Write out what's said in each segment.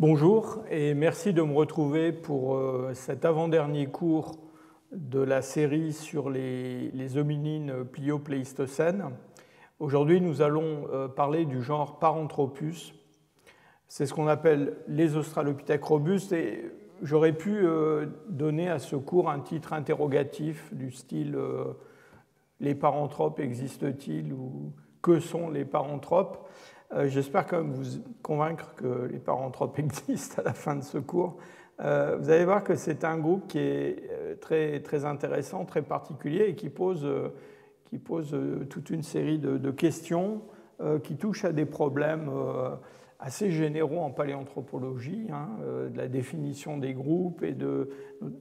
Bonjour et merci de me retrouver pour euh, cet avant-dernier cours de la série sur les, hominines pliopléistocènes. Aujourd'hui, nous allons euh, parler du genre Paranthropus. C'est ce qu'on appelle les australopithèques robustes et j'aurais pu euh, donner à ce cours un titre interrogatif du style Les paranthropes existent-ils ou Que sont les paranthropes euh, j'espère quand même vous convaincre que les paranthropes existent à la fin de ce cours. Euh, vous allez voir que c'est un groupe qui est euh, très, très intéressant, très particulier et qui pose, qui pose toute une série de, questions qui touchent à des problèmes assez généraux en paléanthropologie, hein, de la définition des groupes et de,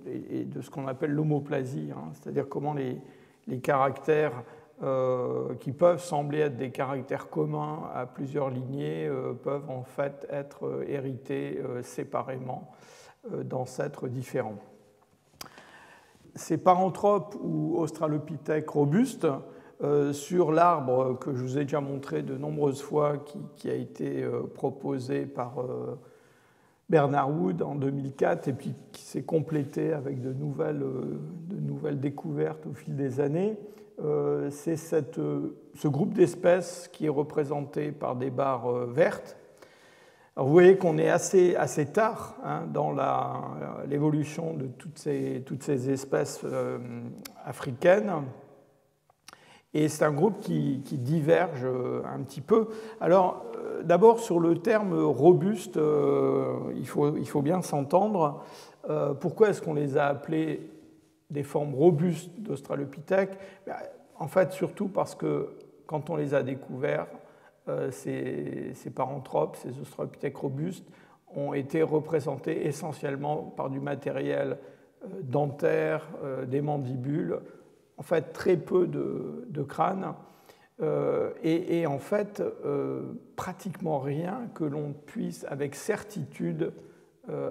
et de ce qu'on appelle l'homoplasie, hein, c'est-à-dire comment les, les caractères euh, qui peuvent sembler être des caractères communs à plusieurs lignées, euh, peuvent en fait être euh, hérités séparément d'ancêtres différents. Ces paranthropes ou australopithèques robustes, sur l'arbre que je vous ai déjà montré de nombreuses fois, qui, a été proposé par Bernard Wood en 2004 et puis qui s'est complété avec de nouvelles, découvertes au fil des années, c'est euh, ce groupe d'espèces qui est représenté par des barres euh, vertes. vous voyez qu'on est assez, assez tard hein, dans l'évolution de toutes ces, toutes ces espèces africaines. Et c'est un groupe qui, diverge un petit peu. Alors, d'abord, sur le terme robuste, il, faut, il, faut, bien s'entendre. pourquoi est-ce qu'on les a appelés des formes robustes d'Australopithèque ben, En fait, surtout parce que quand on les a découverts, euh, ces, paranthropes, ces Australopithèques robustes, ont été représentés essentiellement par du matériel euh, dentaire, euh, des mandibules, en fait très peu de, de crâne, et, et, en fait pratiquement rien que l'on puisse avec certitude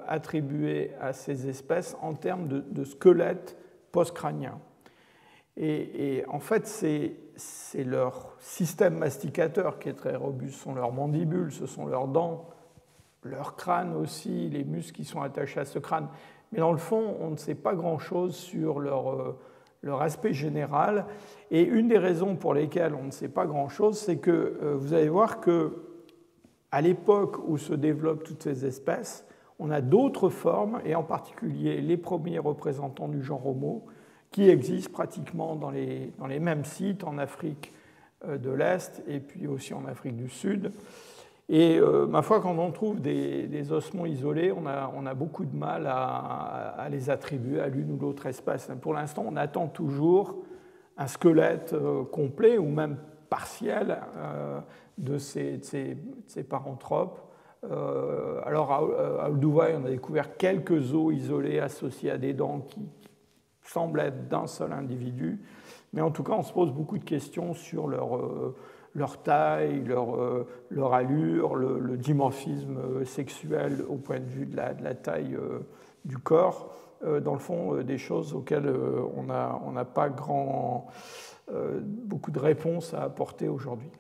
attribuer à ces espèces en termes de, de squelette post-crânien. Et, en fait, c'est leur système masticateur qui est très robuste, ce sont leurs mandibules, ce sont leurs dents, leur crâne aussi, les muscles qui sont attachés à ce crâne. Mais dans le fond, on ne sait pas grand-chose sur leur, euh, leur, aspect général. Et une des raisons pour lesquelles on ne sait pas grand-chose, c'est que euh, vous allez voir que à l'époque où se développent toutes ces espèces, on a d'autres formes, et en particulier les premiers représentants du genre Homo, qui existent pratiquement dans les, mêmes sites en Afrique euh, de l'Est et puis aussi en Afrique du Sud. Et euh, ma foi, quand on trouve des, ossements isolés, on a, beaucoup de mal à, les attribuer à l'une ou l'autre espèce. Pour l'instant, on attend toujours un squelette euh, complet ou même partiel de ces, paranthropes alors à Olduvai, on a découvert quelques os isolés associés à des dents qui, semblent être d'un seul individu, mais en tout cas, on se pose beaucoup de questions sur leur, euh, taille, leur, euh, leur allure, le, dimorphisme sexuel au point de vue de la, taille du corps. Dans le fond, des choses auxquelles on n'a pas grand, beaucoup de réponses à apporter aujourd'hui.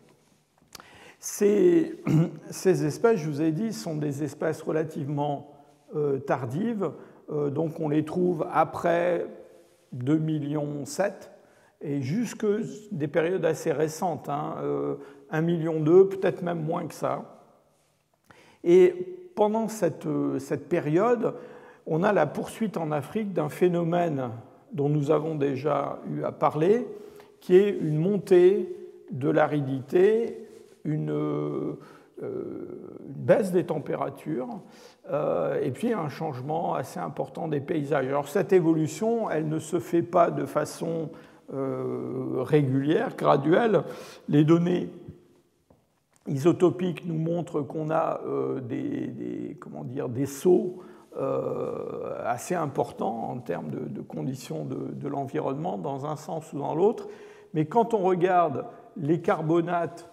Ces, espèces, je vous ai dit, sont des espèces relativement euh, tardives, euh, donc on les trouve après 2 millions 7 et jusque des périodes assez récentes, hein, 1 euh, million 2, peut-être même moins que ça. Et pendant cette période, on a la poursuite en Afrique d'un phénomène dont nous avons déjà eu à parler, qui est une montée de l'aridité une, euh, une, baisse des températures euh, et puis un changement assez important des paysages. Alors cette évolution, elle ne se fait pas de façon euh, régulière, graduelle. Les données isotopiques nous montrent qu'on a des, comment dire, des sauts assez importants en termes de, conditions de, l'environnement dans un sens ou dans l'autre. Mais quand on regarde les carbonates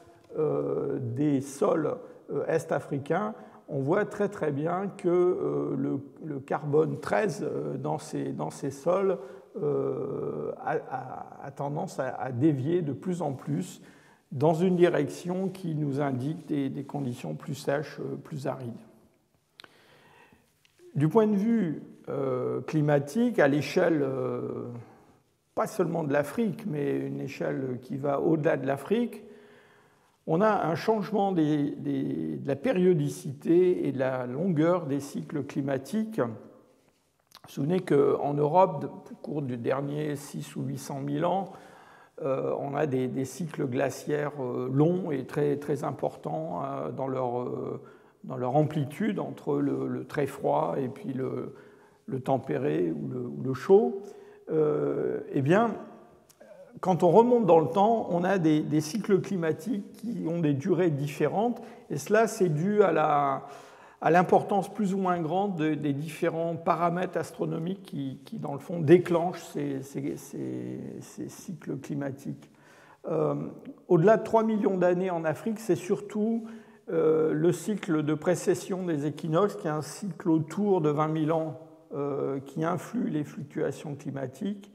des sols euh, est-africains, on voit très très bien que euh, le, carbone 13 dans ces, dans ces sols a, tendance à, dévier de plus en plus dans une direction qui nous indique des, conditions plus sèches, plus arides. Du point de vue climatique, à l'échelle pas seulement de l'Afrique, mais une échelle qui va au-delà de l'Afrique, on a un changement de la périodicité et de la longueur des cycles climatiques. Vous souvenez qu'en Europe, au cours du dernier 6 ou 800 000 ans, euh, on a des, cycles glaciaires euh, longs et très, très importants euh, dans, leur, dans, leur, amplitude entre le, très froid et puis le, le tempéré ou le, ou le chaud. eh bien, quand on remonte dans le temps, on a des, cycles climatiques qui ont des durées différentes, et cela c'est dû à l'importance plus ou moins grande des différents paramètres astronomiques qui, dans le fond, déclenchent ces, cycles climatiques. Euh, au-delà de 3 millions d'années en Afrique, c'est surtout euh, le cycle de précession des équinoxes, qui est un cycle autour de 20 000 ans, euh, qui influe les fluctuations climatiques.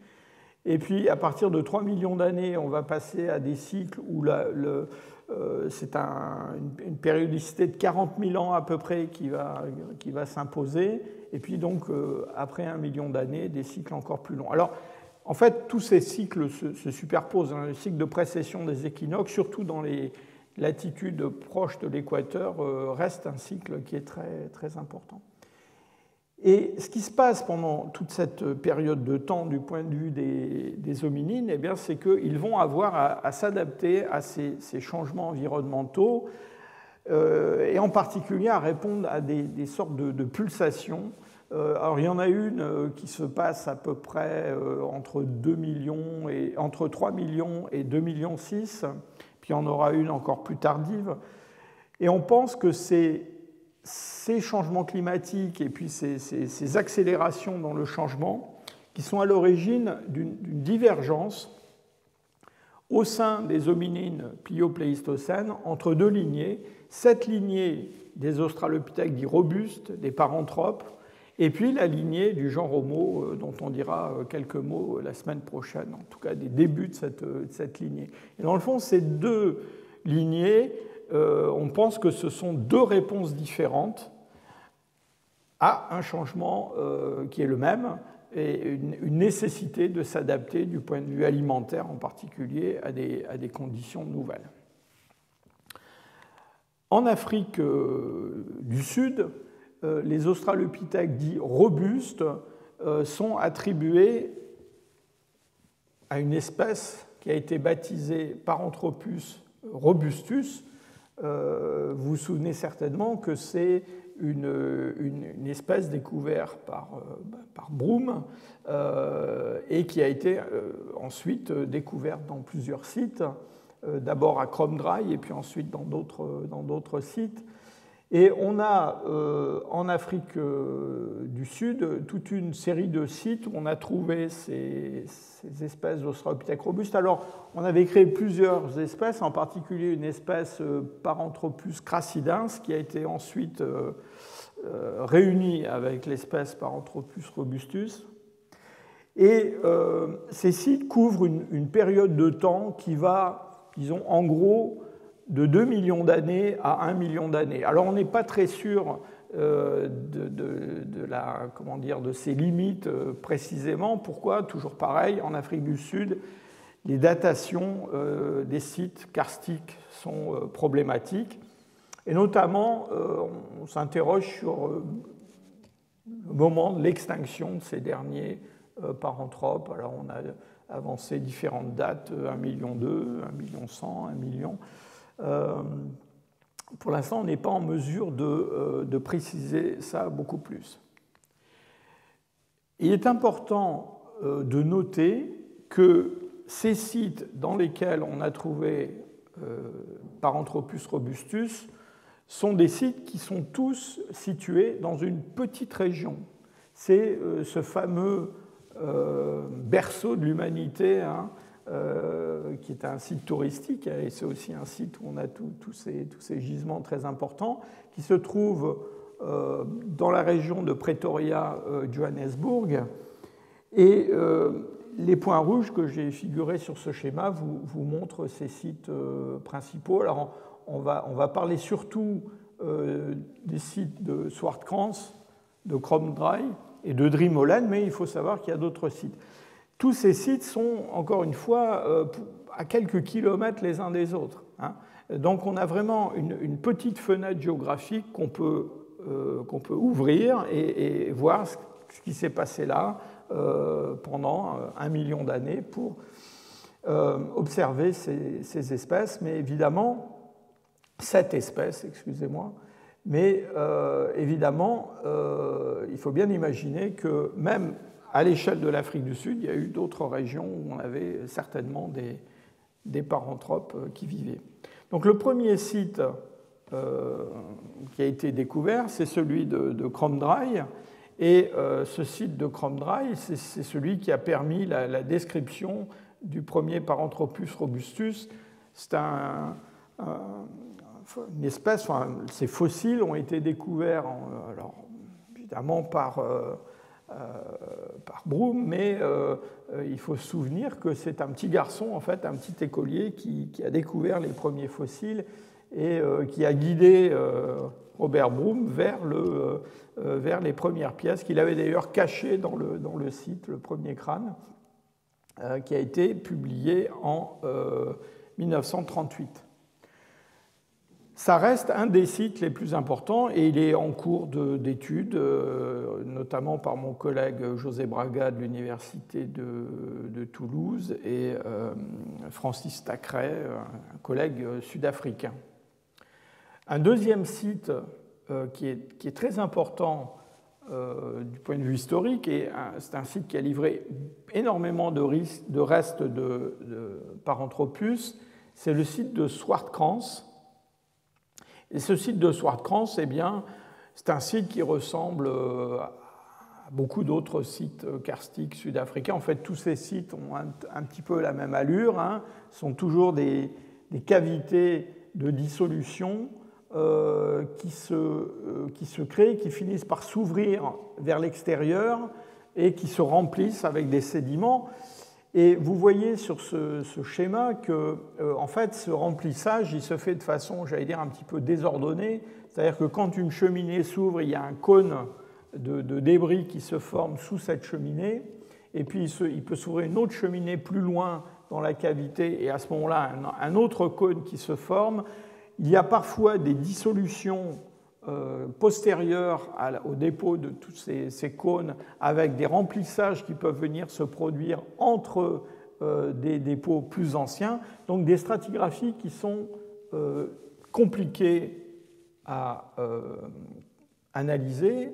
Et puis, à partir de 3 millions d'années, on va passer à des cycles où euh, c'est une, périodicité de 40 000 ans à peu près qui va, s'imposer. Et puis, donc, euh, après un million d'années, des cycles encore plus longs. Alors, en fait, tous ces cycles se, superposent. Hein. Le cycle de précession des équinoxes, surtout dans les latitudes proches de l'équateur, euh, reste un cycle qui est très, très important. Et ce qui se passe pendant toute cette période de temps du point de vue des, hominines, eh c'est qu'ils vont avoir à, s'adapter à ces, changements environnementaux euh, et en particulier à répondre à des, sortes de, pulsations. Euh, alors il y en a une euh, qui se passe à peu près entre, 2 millions et, entre 3 millions et 2 millions 6, puis il y en aura une encore plus tardive. Et on pense que c'est ces changements climatiques et puis ces, accélérations dans le changement qui sont à l'origine d'une divergence au sein des hominines pliopléistocènes entre deux lignées, cette lignée des australopithèques dits robustes, des paranthropes, et puis la lignée du genre Homo, euh, dont on dira euh, quelques mots la semaine prochaine, en tout cas des débuts de cette lignée. Et dans le fond, ces deux lignées euh, on pense que ce sont deux réponses différentes à un changement euh, qui est le même et une, nécessité de s'adapter du point de vue alimentaire en particulier à des, conditions nouvelles. En Afrique euh, du Sud, les australopithèques dits robustes sont attribués à une espèce qui a été baptisée Paranthropus robustus, vous vous souvenez certainement que c'est une, une, espèce découverte par, euh, par Broom euh, et qui a été ensuite découverte dans plusieurs sites, d'abord à Chrome Dry et puis ensuite dans d'autres sites. Et on a euh, en Afrique euh, du Sud toute une série de sites où on a trouvé ces, espèces d'Australopithèques robustes. Alors, on avait créé plusieurs espèces, en particulier une espèce euh, Paranthropus crassidens qui a été ensuite réunie avec l'espèce Paranthropus robustus. Et ces sites couvrent une, une, période de temps qui va, disons, en gros, de 2 millions d'années à 1 million d'années. Alors on n'est pas très sûr euh, de, la, comment dire, de ces limites euh, précisément. Pourquoi? Toujours pareil, en Afrique du Sud, les datations euh, des sites karstiques sont problématiques. Et notamment, on s'interroge sur le moment de l'extinction de ces derniers paranthropes. Alors on a avancé différentes dates, 1 million 2, 1 million 100, 1 million. Pour l'instant, on n'est pas en mesure euh, de, préciser ça beaucoup plus. Il est important euh, de noter que ces sites dans lesquels on a trouvé Paranthropus robustus sont des sites qui sont tous situés dans une petite région. C'est ce fameux berceau de l'humanité hein, euh, qui est un site touristique, et c'est aussi un site où on a tous ces, gisements très importants, qui se trouve euh, dans la région de Pretoria, euh. Et les points rouges que j'ai figurés sur ce schéma vous, montrent ces sites principaux. Alors, on va, on va, parler surtout des sites de Swartkrans, de Dry et de Drimolen, mais il faut savoir qu'il y a d'autres sites. Tous ces sites sont, encore une fois, euh, à quelques kilomètres les uns des autres. Hein. Donc on a vraiment une, petite fenêtre géographique qu'on peut, euh, ouvrir et, voir ce, qui s'est passé là euh, pendant un million d'années pour observer ces, espèces. Mais évidemment, cette espèce, excusez-moi, mais évidemment, il faut bien imaginer que même à l'échelle de l'Afrique du Sud, il y a eu d'autres régions où on avait certainement des, des paranthropes euh, qui vivaient. Donc le premier site euh, qui a été découvert, c'est celui de, de Cromdry. Et euh, ce site de Cromdry, c'est celui qui a permis la, description du premier Paranthropus robustus. C'est un, une espèce, ces fossiles ont été découverts, alors, évidemment par par Broom, mais euh, euh, il faut se souvenir que c'est un petit garçon, en fait, un petit écolier qui, a découvert les premiers fossiles et qui a guidé Robert Broom vers, le, vers les premières pièces qu'il avait d'ailleurs cachées dans le, dans le site, le premier crâne, qui a été publié en 1938 ça reste un des sites les plus importants et il est en cours d'études, euh, notamment par mon collègue José Braga de l'Université de, Toulouse et euh, Francis Tacret, un collègue sud-africain. Un deuxième site euh, qui, est, très important du point de vue historique, et c'est un site qui a livré énormément de, restes de Paranthropus, c'est le site de Swartkrans et ce site de Swartkrans, eh bien, c'est un site qui ressemble euh, à beaucoup d'autres sites karstiques sud-africains. En fait, tous ces sites ont un, petit peu la même allure, hein, sont toujours des, cavités de dissolution euh, qui, se, euh, qui se créent, qui finissent par s'ouvrir vers l'extérieur et qui se remplissent avec des sédiments. Et vous voyez sur ce, schéma que, euh, en fait, ce remplissage, il se fait de façon, j'allais dire, un petit peu désordonnée. C'est-à-dire que quand une cheminée s'ouvre, il y a un cône de, débris qui se forme sous cette cheminée, et puis il, peut s'ouvrir une autre cheminée plus loin dans la cavité, et à ce moment-là, un, autre cône qui se forme. Il y a parfois des dissolutions postérieure au dépôt de tous ces, cônes, avec des remplissages qui peuvent venir se produire entre euh, des dépôts plus anciens, donc des stratigraphies qui sont euh, compliquées à analyser,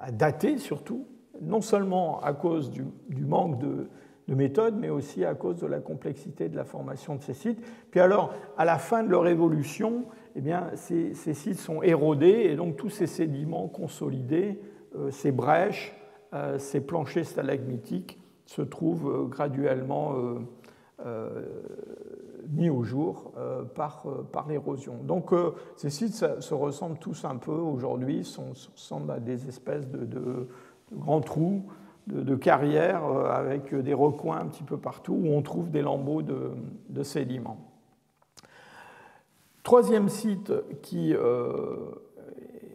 à, dater surtout, non seulement à cause du, manque de, de méthodes, mais aussi à cause de la complexité de la formation de ces sites. Puis alors, à la fin de leur évolution, eh bien, ces, sites sont érodés et donc tous ces sédiments consolidés, euh, ces brèches, euh, ces planchers stalagmitiques se trouvent euh, graduellement mis au jour par, l'érosion. Donc ces sites se ressemblent tous un peu aujourd'hui, ressemblent à des espèces de, grands trous, de, carrières avec des recoins un petit peu partout où on trouve des lambeaux de sédiments. Troisième site qui euh,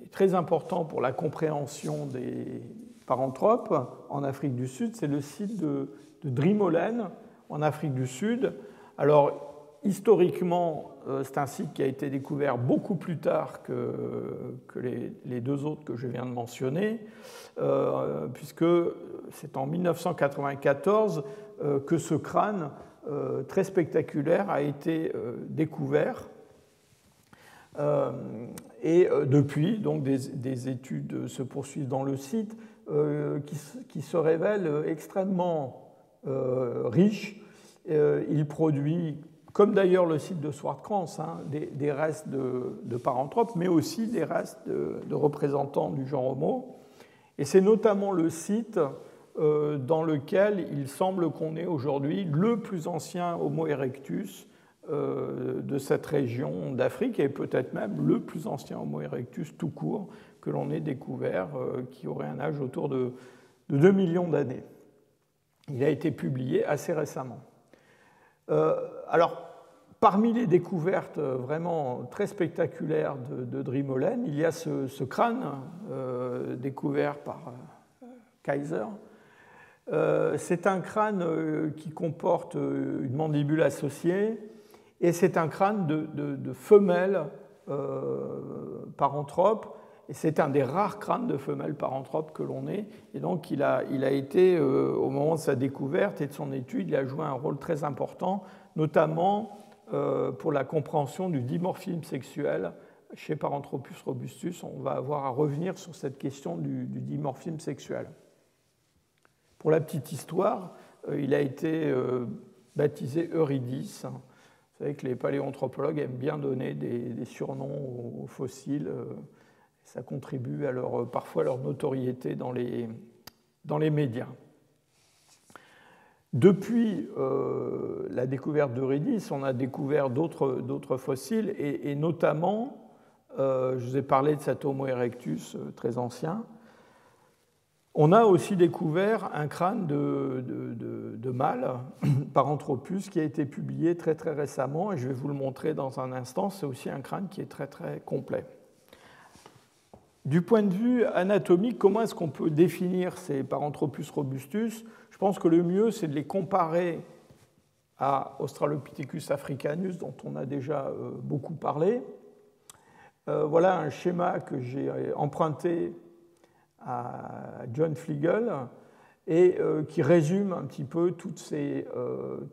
est très important pour la compréhension des paranthropes en Afrique du Sud, c'est le site de, Drimolen en Afrique du Sud. Alors, historiquement, euh, c'est un site qui a été découvert beaucoup plus tard que, les, deux autres que je viens de mentionner, euh, puisque c'est en 1994 que ce crâne très spectaculaire a été découvert et euh, depuis, donc, des, études se poursuivent dans le site euh, qui, se révèlent extrêmement riches. il produit, comme d'ailleurs le site de Swartkrans, hein, des, restes de, paranthropes, mais aussi des restes de, représentants du genre Homo. Et c'est notamment le site dans lequel il semble qu'on ait aujourd'hui le plus ancien Homo erectus euh, de cette région d'Afrique et peut-être même le plus ancien Homo erectus tout court que l'on ait découvert, euh, qui aurait un âge autour de, 2 millions d'années. Il a été publié assez récemment. Euh, alors, parmi les découvertes vraiment très spectaculaires de, de Drimolen, il y a ce, crâne découvert par Kaiser. c'est un crâne qui comporte une mandibule associée et c'est un crâne de, femelle paranthrope et c'est un des rares crânes de femelles paranthropes que l'on ait. Et donc, il a, été, euh, au moment de sa découverte et de son étude, il a joué un rôle très important, notamment euh, pour la compréhension du dimorphisme sexuel chez Paranthropus robustus. On va avoir à revenir sur cette question du, dimorphisme sexuel. Pour la petite histoire, euh, il a été baptisé Eurydice. Savez que les paléoanthropologues aiment bien donner des, surnoms aux fossiles. Ça contribue à leur, parfois à leur notoriété dans les, dans les médias. Depuis euh, la découverte d'Eurydice, on a découvert d'autres fossiles, et, notamment, euh, je vous ai parlé de cet Homo erectus euh, très ancien, on a aussi découvert un crâne de, mâle, Paranthropus, qui a été publié très très récemment, et je vais vous le montrer dans un instant. C'est aussi un crâne qui est très très complet. Du point de vue anatomique, comment est-ce qu'on peut définir ces Paranthropus robustus? Je pense que le mieux, c'est de les comparer à Australopithecus africanus, dont on a déjà euh, beaucoup parlé. Euh, voilà un schéma que j'ai emprunté à John Fliegel et euh, qui résume un petit peu toutes ces,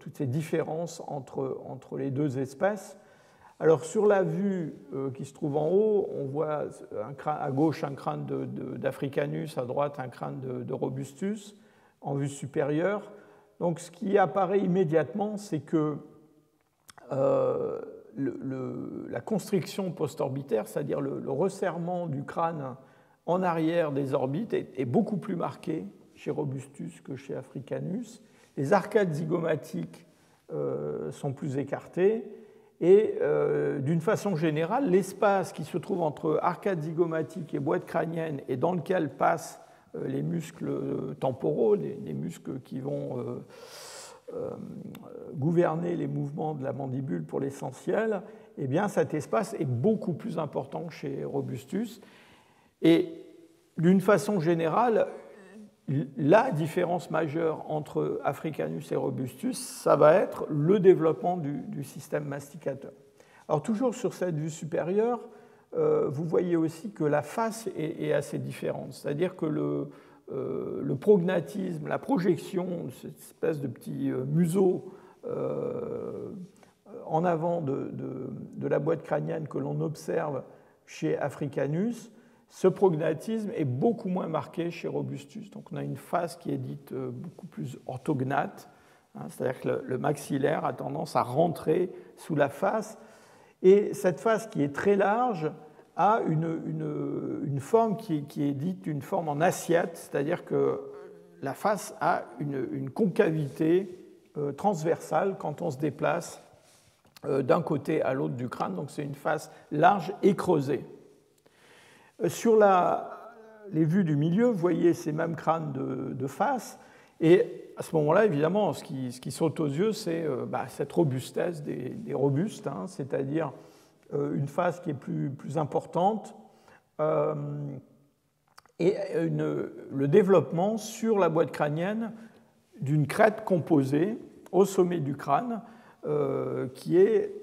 toutes ces différences entre, entre les deux espèces. Alors sur la vue euh, qui se trouve en haut, on voit à gauche un crâne d'Africanus, à droite un crâne de, Robustus en vue supérieure. Donc ce qui apparaît immédiatement, c'est que euh, la constriction postorbitaire, c'est-à-dire le, resserrement du crâne en arrière des orbites, est, beaucoup plus marqué chez Robustus que chez Africanus. Les arcades zygomatiques euh, sont plus écartées et euh, d'une façon générale, l'espace qui se trouve entre arcade zygomatique et boîte crânienne et dans lequel passent euh, les muscles temporaux, les, muscles qui vont gouverner les mouvements de la mandibule pour l'essentiel, eh bien cet espace est beaucoup plus important chez Robustus. Et d'une façon générale, la différence majeure entre Africanus et Robustus, ça va être le développement du, système masticateur. Alors toujours sur cette vue supérieure, euh, vous voyez aussi que la face est, assez différente, c'est-à-dire que le, euh, prognatisme, la projection, cette espèce de petit euh, museau en avant de, de, la boîte crânienne que l'on observe chez Africanus, ce prognatisme est beaucoup moins marqué chez Robustus. Donc on a une face qui est dite euh, beaucoup plus orthognate, hein, c'est-à-dire que le, maxillaire a tendance à rentrer sous la face. Et cette face qui est très large a une, forme qui, est dite une forme en assiette, c'est-à-dire que la face a une, concavité euh, transversale quand on se déplace euh, d'un côté à l'autre du crâne. Donc c'est une face large et creusée. Sur les vues du milieu, vous voyez ces mêmes crânes de, face. Et à ce moment-là, évidemment, ce qui, saute aux yeux, c'est euh, bah, cette robustesse des, robustes, hein, c'est-à-dire euh, une face qui est plus, importante euh, et le développement sur la boîte crânienne d'une crête composée au sommet du crâne qui est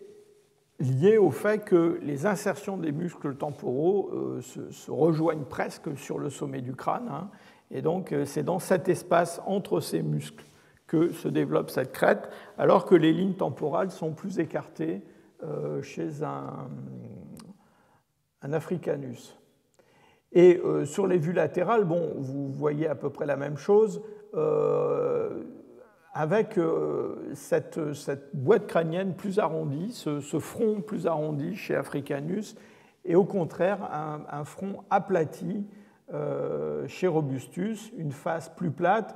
lié au fait que les insertions des muscles temporaux euh, se, rejoignent presque sur le sommet du crâne. Hein. et donc, euh, c'est dans cet espace entre ces muscles que se développe cette crête, alors que les lignes temporales sont plus écartées euh, chez un, Africanus. Et sur les vues latérales, bon, vous voyez à peu près la même chose avec euh, cette, boîte crânienne plus arrondie, ce, front plus arrondi chez Africanus, et au contraire un, front aplati euh, chez Robustus, une face plus plate,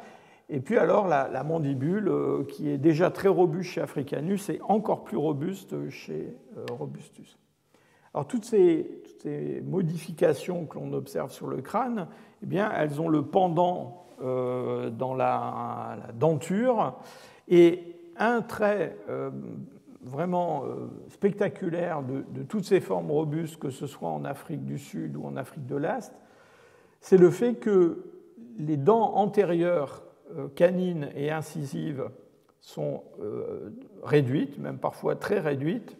et puis alors la, mandibule euh, qui est déjà très robuste chez Africanus et encore plus robuste chez Robustus. Alors toutes ces, modifications que l'on observe sur le crâne, eh bien, elles ont le pendant dans la, denture. Et un trait euh, vraiment spectaculaire de, toutes ces formes robustes, que ce soit en Afrique du Sud ou en Afrique de l'Est, c'est le fait que les dents antérieures canines et incisives sont réduites, même parfois très réduites,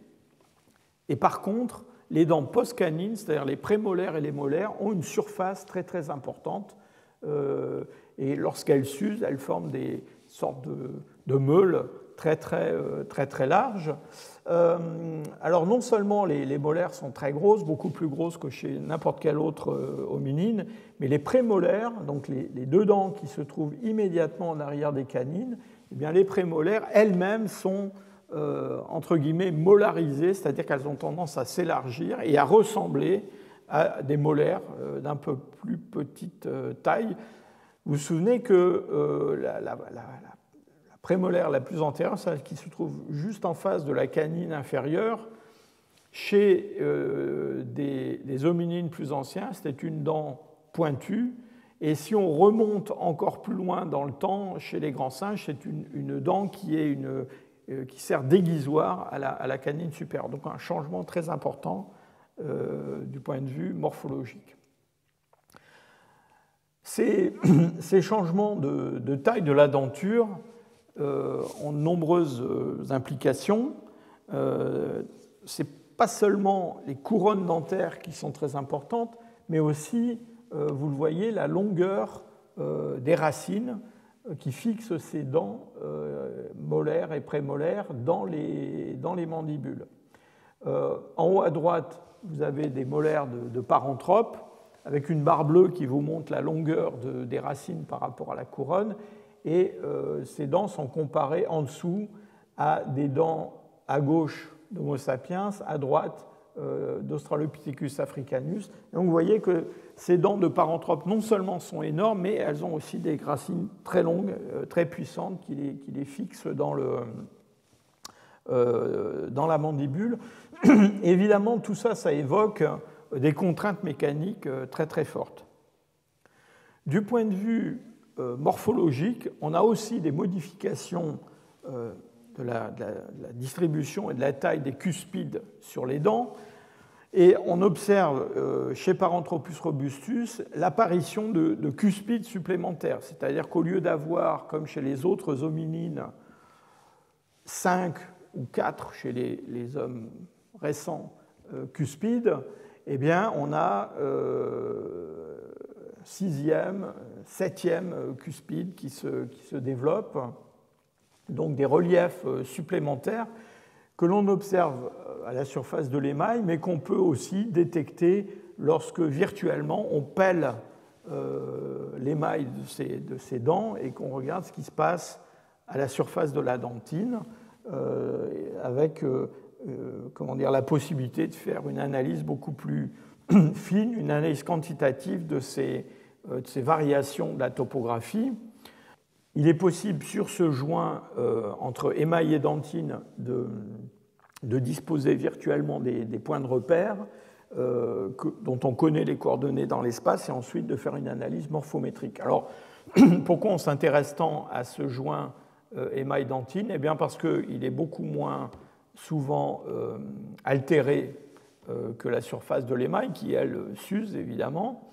et par contre, les dents post-canines, c'est-à-dire les prémolaires et les molaires, ont une surface très très importante. Euh, et lorsqu'elles s'usent, elles forment des sortes de, meules très très, euh, très, très larges. Euh, alors non seulement les, molaires sont très grosses, beaucoup plus grosses que chez n'importe quel autre hominine, mais les prémolaires, donc les, deux dents qui se trouvent immédiatement en arrière des canines, eh bien les prémolaires elles-mêmes sont euh, entre guillemets molarisées, c'est-à-dire qu'elles ont tendance à s'élargir et à ressembler à des molaires euh, d'un peu plus petite euh, taille. Vous vous souvenez que la, prémolaire la plus antérieure, celle qui se trouve juste en face de la canine inférieure, chez des, hominines plus anciens, c'était une dent pointue. Et si on remonte encore plus loin dans le temps, chez les grands singes, c'est une, dent qui est une, euh, qui sert d'aiguisoire à la, canine supérieure. Donc un changement très important euh, du point de vue morphologique. Ces, changements de, taille de la denture euh, ont de nombreuses implications. Ce n'est pas seulement les couronnes dentaires qui sont très importantes, mais aussi, vous le voyez, la longueur des racines qui fixe ses dents euh, molaires et prémolaires dans les, mandibules. Euh, en haut à droite, vous avez des molaires de, de, paranthrope avec une barre bleue qui vous montre la longueur des racines par rapport à la couronne. Et euh, ces dents sont comparées en dessous à des dents à gauche d'Homo sapiens, à droite euh, d'Australopithecus africanus. donc vous voyez que ces dents de paranthrope non seulement sont énormes, mais elles ont aussi des racines très longues, euh, très puissantes, qui les, fixent dans, le, dans la mandibule. Évidemment, tout ça, ça évoque des contraintes mécaniques très très fortes. Du point de vue morphologique, on a aussi des modifications de la, distribution et de la taille des cuspides sur les dents. Et on observe euh, chez Paranthropus robustus l'apparition de, cuspides supplémentaires, c'est-à-dire qu'au lieu d'avoir, comme chez les autres hominines, 5 ou 4 chez les, hommes récents euh, cuspides, eh bien, on a euh, sixième, septième cuspide qui se, développe. Donc des reliefs euh, supplémentaires que l'on observe euh, à la surface de l'émail, mais qu'on peut aussi détecter lorsque virtuellement on pèle l'émail de ces, dents et qu'on regarde ce qui se passe à la surface de la dentine, avec comment dire, la possibilité de faire une analyse beaucoup plus fine, une analyse quantitative de ces, de ces variations de la topographie. Il est possible sur ce joint euh, entre émail et dentine de, disposer virtuellement des, points de repère euh, dont on connaît les coordonnées dans l'espace et ensuite de faire une analyse morphométrique. Alors, pourquoi on s'intéresse tant à ce joint euh, émail-dentine Eh bien parce qu'il est beaucoup moins souvent altéré que la surface de l'émail, qui, elle, s'use évidemment.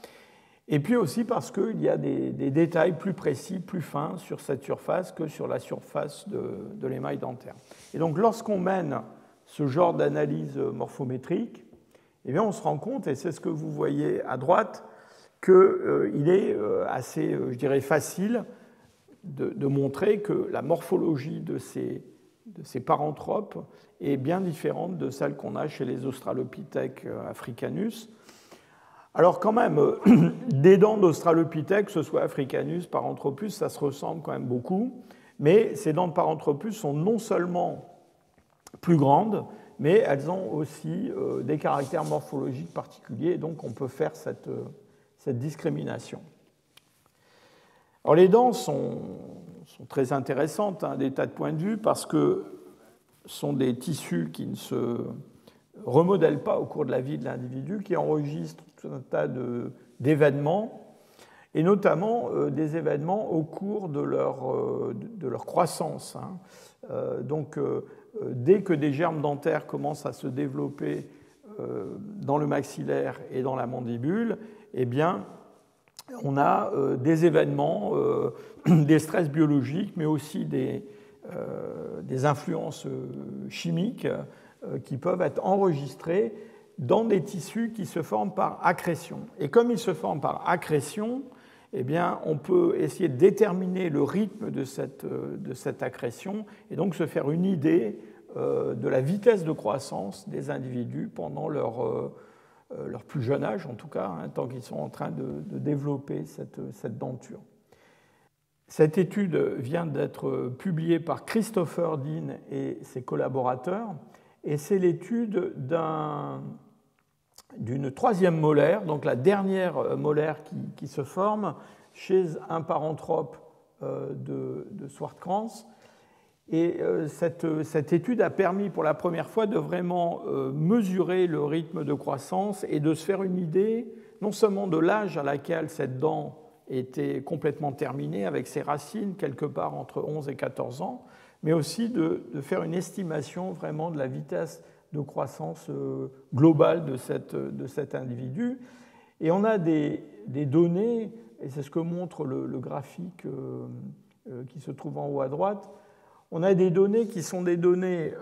Et puis aussi parce qu'il y a des, détails plus précis, plus fins sur cette surface que sur la surface de, l'émail dentaire. Et donc lorsqu'on mène ce genre d'analyse morphométrique, eh bien, on se rend compte, et c'est ce que vous voyez à droite, qu'il euh, est euh, assez, euh, je dirais, facile de, montrer que la morphologie de ces, de ces paranthropes est bien différente de celle qu'on a chez les Australopithèques africanus. Alors quand même, euh, des dents d'Australopithèque, que ce soit Africanus, Paranthropus, ça se ressemble quand même beaucoup, mais ces dents de Paranthropus sont non seulement plus grandes, mais elles ont aussi euh, des caractères morphologiques particuliers, donc on peut faire cette, euh, discrimination. Alors les dents sont, très intéressantes hein, des tas de points de vue parce que sont des tissus qui ne se remodèlent pas au cours de la vie de l'individu, qui enregistrent tout un tas d'événements. et notamment des événements au cours de leur, de leur croissance. Hein. Donc, dès que des germes dentaires commencent à se développer dans le maxillaire et dans la mandibule, eh bien, on a des événements, des stress biologiques, mais aussi des, des influences chimiques qui peuvent être enregistrées dans des tissus qui se forment par accrétion. Et comme ils se forment par accrétion, eh bien, on peut essayer de déterminer le rythme de cette, de cette accrétion et donc se faire une idée euh, de la vitesse de croissance des individus pendant leur, euh, leur plus jeune âge, en tout cas, hein, tant qu'ils sont en train de, développer cette, denture. Cette étude vient d'être publiée par Christopher Dean et ses collaborateurs, et c'est l'étude d'un d'une troisième molaire, donc la dernière euh, molaire qui, se forme chez un paranthrope euh, de, de Swartkrans. Et euh, cette, cette, étude a permis pour la première fois de vraiment mesurer le rythme de croissance et de se faire une idée non seulement de l'âge à laquelle cette dent était complètement terminée avec ses racines quelque part entre 11 et 14 ans, mais aussi de, de faire une estimation vraiment de la vitesse de croissance euh, globale de, cette, de cet individu. Et on a des, des données, et c'est ce que montre le, graphique euh, euh, qui se trouve en haut à droite, on a des données qui sont des données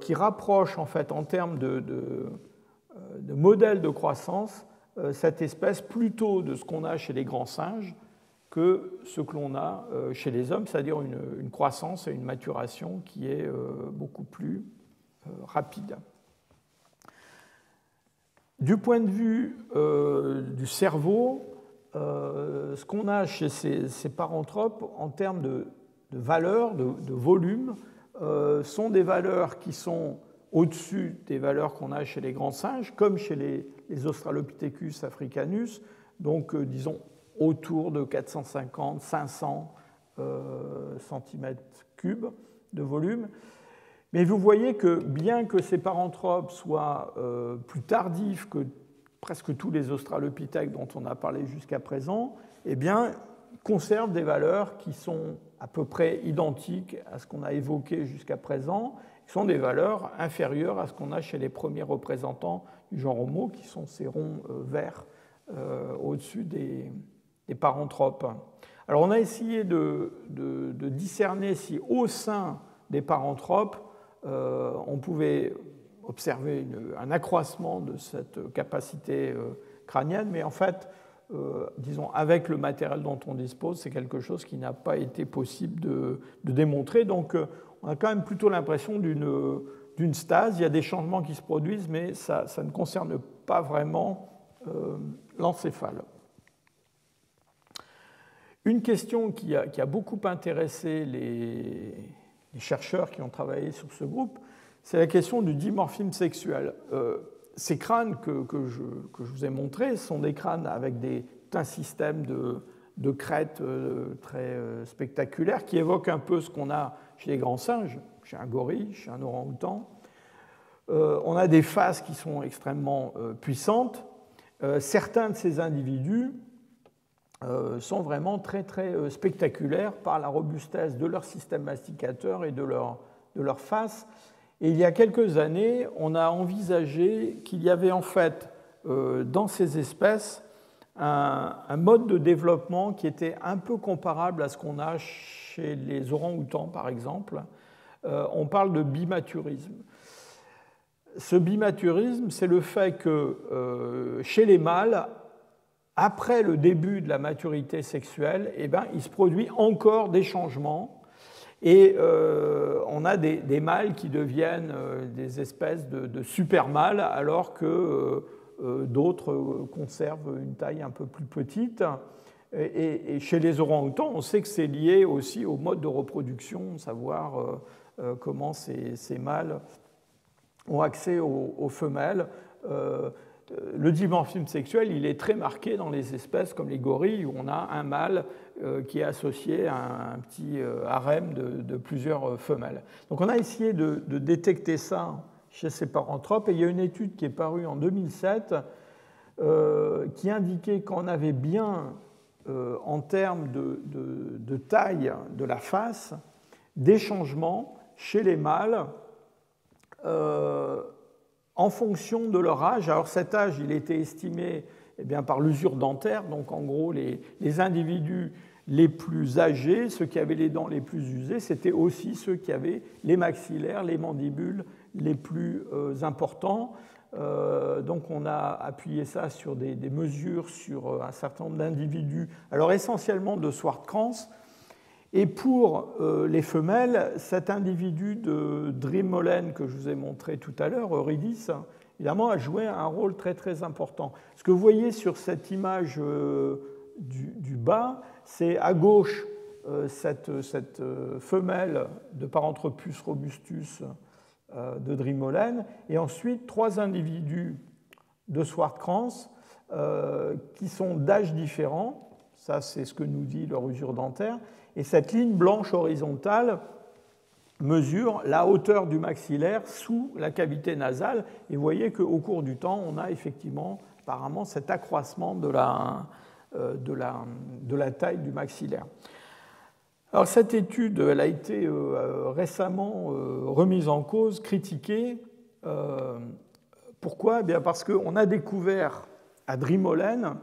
qui rapprochent en fait en termes de, de modèles de croissance cette espèce plutôt de ce qu'on a chez les grands singes que ce que l'on a chez les hommes, c'est-à-dire une, croissance et une maturation qui est beaucoup plus rapide. Du point de vue euh, du cerveau, euh, ce qu'on a chez ces, paranthropes en termes de, valeur, de, volume, euh, sont des valeurs qui sont au-dessus des valeurs qu'on a chez les grands singes, comme chez les, Australopithecus africanus, donc disons autour de 450-500 cm3 de volume. Mais vous voyez que bien que ces paranthropes soient euh, plus tardifs que presque tous les australopithèques dont on a parlé jusqu'à présent, eh bien, conservent des valeurs qui sont à peu près identiques à ce qu'on a évoqué jusqu'à présent, qui sont des valeurs inférieures à ce qu'on a chez les premiers représentants du genre Homo, qui sont ces ronds euh, verts euh, au-dessus des, paranthropes. Alors on a essayé de discerner si au sein des paranthropes, euh, on pouvait observer un accroissement de cette capacité crânienne, mais en fait, euh, disons, avec le matériel dont on dispose, c'est quelque chose qui n'a pas été possible de, démontrer. Donc, on a quand même plutôt l'impression d'une stase. Il y a des changements qui se produisent, mais ça, ne concerne pas vraiment l'encéphale. Une question qui a beaucoup intéressé les, chercheurs qui ont travaillé sur ce groupe, c'est la question du dimorphisme sexuel. Euh, ces crânes que, je, vous ai montrés sont des crânes avec des, un système de, crêtes euh, très euh, spectaculaires qui évoquent un peu ce qu'on a chez les grands singes, chez un gorille, chez un orang-outan. on a des faces qui sont extrêmement puissantes. certains de ces individus euh, sont vraiment très très euh, spectaculaires par la robustesse de leur système masticateur et de leur, de leur face. Il y a quelques années, on a envisagé qu'il y avait en fait euh, dans ces espèces un, mode de développement qui était un peu comparable à ce qu'on a chez les orang-outans par exemple. on parle de bimaturisme. Ce bimaturisme, c'est le fait que chez les mâles, après le début de la maturité sexuelle, eh ben, il se produit encore des changements. Et euh, on a des, mâles qui deviennent euh, des espèces de, super mâles, alors que euh, d'autres conservent une taille un peu plus petite. Et, chez les orang-outans, on sait que c'est lié aussi au mode de reproduction, savoir comment ces, mâles ont accès aux femelles le dimorphisme sexuel, il est très marqué dans les espèces comme les gorilles, où on a un mâle qui est associé à un petit euh, harem de, plusieurs euh, femelles. Donc on a essayé de, détecter ça chez ces paranthropes, et il y a une étude qui est parue en 2007 qui indiquait qu'on avait bien en termes de, taille de la face des changements chez les mâles en fonction de leur âge. Alors cet âge, il était estimé eh bien, par l'usure dentaire, donc en gros les, individus les plus âgés, ceux qui avaient les dents les plus usées, c'était aussi ceux qui avaient les maxillaires, les mandibules les plus euh, importants. Euh, donc on a appuyé ça sur des, mesures sur euh, un certain nombre d'individus, alors essentiellement de Swartkrans. Et pour les femelles, cet individu de Drimolen que je vous ai montré tout à l'heure, Eurydice, évidemment, a joué un rôle très très important. Ce que vous voyez sur cette image du, bas, c'est à gauche euh, cette, euh, femelle de Paranthropus robustus euh, de Drimolen, et ensuite trois individus de Swartkrans qui sont d'âge différents, ça c'est ce que nous dit leur usure dentaire, et cette ligne blanche horizontale mesure la hauteur du maxillaire sous la cavité nasale, et vous voyez qu'au cours du temps, on a effectivement apparemment cet accroissement de la, euh, de la, de la taille du maxillaire. Alors cette étude, elle a été euh, récemment euh, remise en cause, critiquée. Pourquoi? Eh bien Parce qu'on a découvert à Drimolen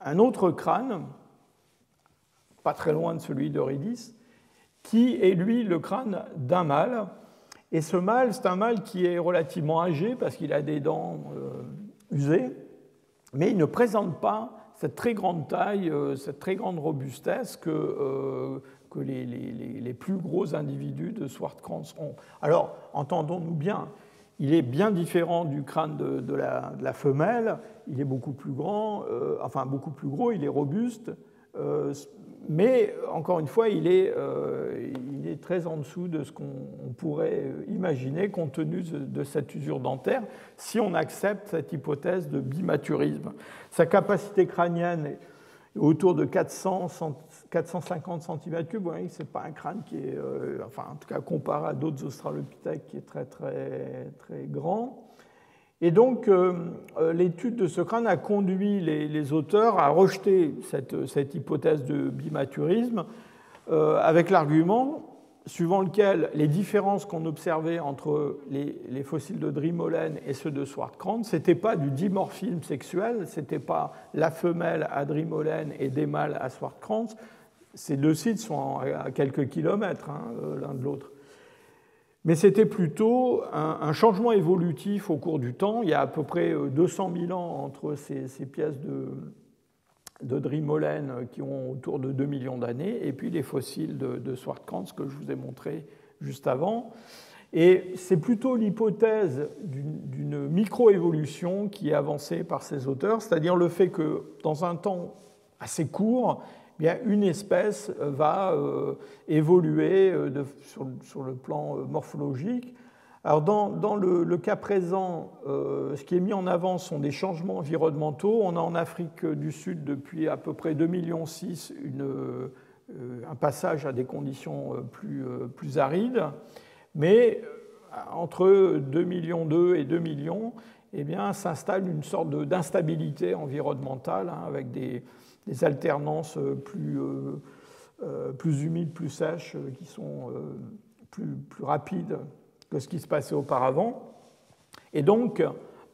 un autre crâne, pas très loin de celui d'Eurydice, qui est lui le crâne d'un mâle. Et ce mâle, c'est un mâle qui est relativement âgé parce qu'il a des dents usées, mais il ne présente pas cette très grande taille, euh, cette très grande robustesse que, euh, que les, les, plus gros individus de Swartkrans ont. Alors, entendons-nous bien, il est bien différent du crâne de, la, femelle, il est beaucoup plus grand, euh, enfin beaucoup plus gros, il est robuste, mais encore une fois, il est, euh, il est très en dessous de ce qu'on pourrait imaginer compte tenu de, cette usure dentaire, si on accepte cette hypothèse de bimaturisme. Sa capacité crânienne est autour de 400, 450 cm3. Vous voyez, ce n'est pas un crâne qui est, euh, enfin en tout cas comparé à d'autres australopithèques, qui est très très très grand. Et donc, euh, euh, l'étude de ce crâne a conduit les, auteurs à rejeter cette, hypothèse de bimaturisme euh, avec l'argument suivant lequel les différences qu'on observait entre les, fossiles de Drimolen et ceux de Swartkrans, ce n'était pas du dimorphisme sexuel, ce n'était pas la femelle à Drimolen et des mâles à Swartkrans. Ces deux sites sont à quelques kilomètres hein, l'un de l'autre mais c'était plutôt un, changement évolutif au cours du temps. Il y a à peu près 200 euh, 000 ans entre ces, pièces de, de Drimolen qui ont autour de 2 millions d'années, et puis les fossiles de, de Swartkrans que je vous ai montré juste avant. Et c'est plutôt l'hypothèse d'une microévolution qui est avancée par ces auteurs, c'est-à-dire le fait que dans un temps assez court, une espèce va euh, évoluer euh, sur, le plan euh, morphologique. Alors dans, le, cas présent, ce qui est mis en avant sont des changements environnementaux. On a en Afrique du Sud depuis à peu près 2,6 millions une, un passage à des conditions plus, plus arides, mais entre 2 millions et 2 millions, eh bien, s'installe une sorte d'instabilité environnementale hein, avec des, des alternances euh, plus, euh, euh, plus humides, plus sèches, qui sont plus, plus rapides que ce qui se passait auparavant. Et donc,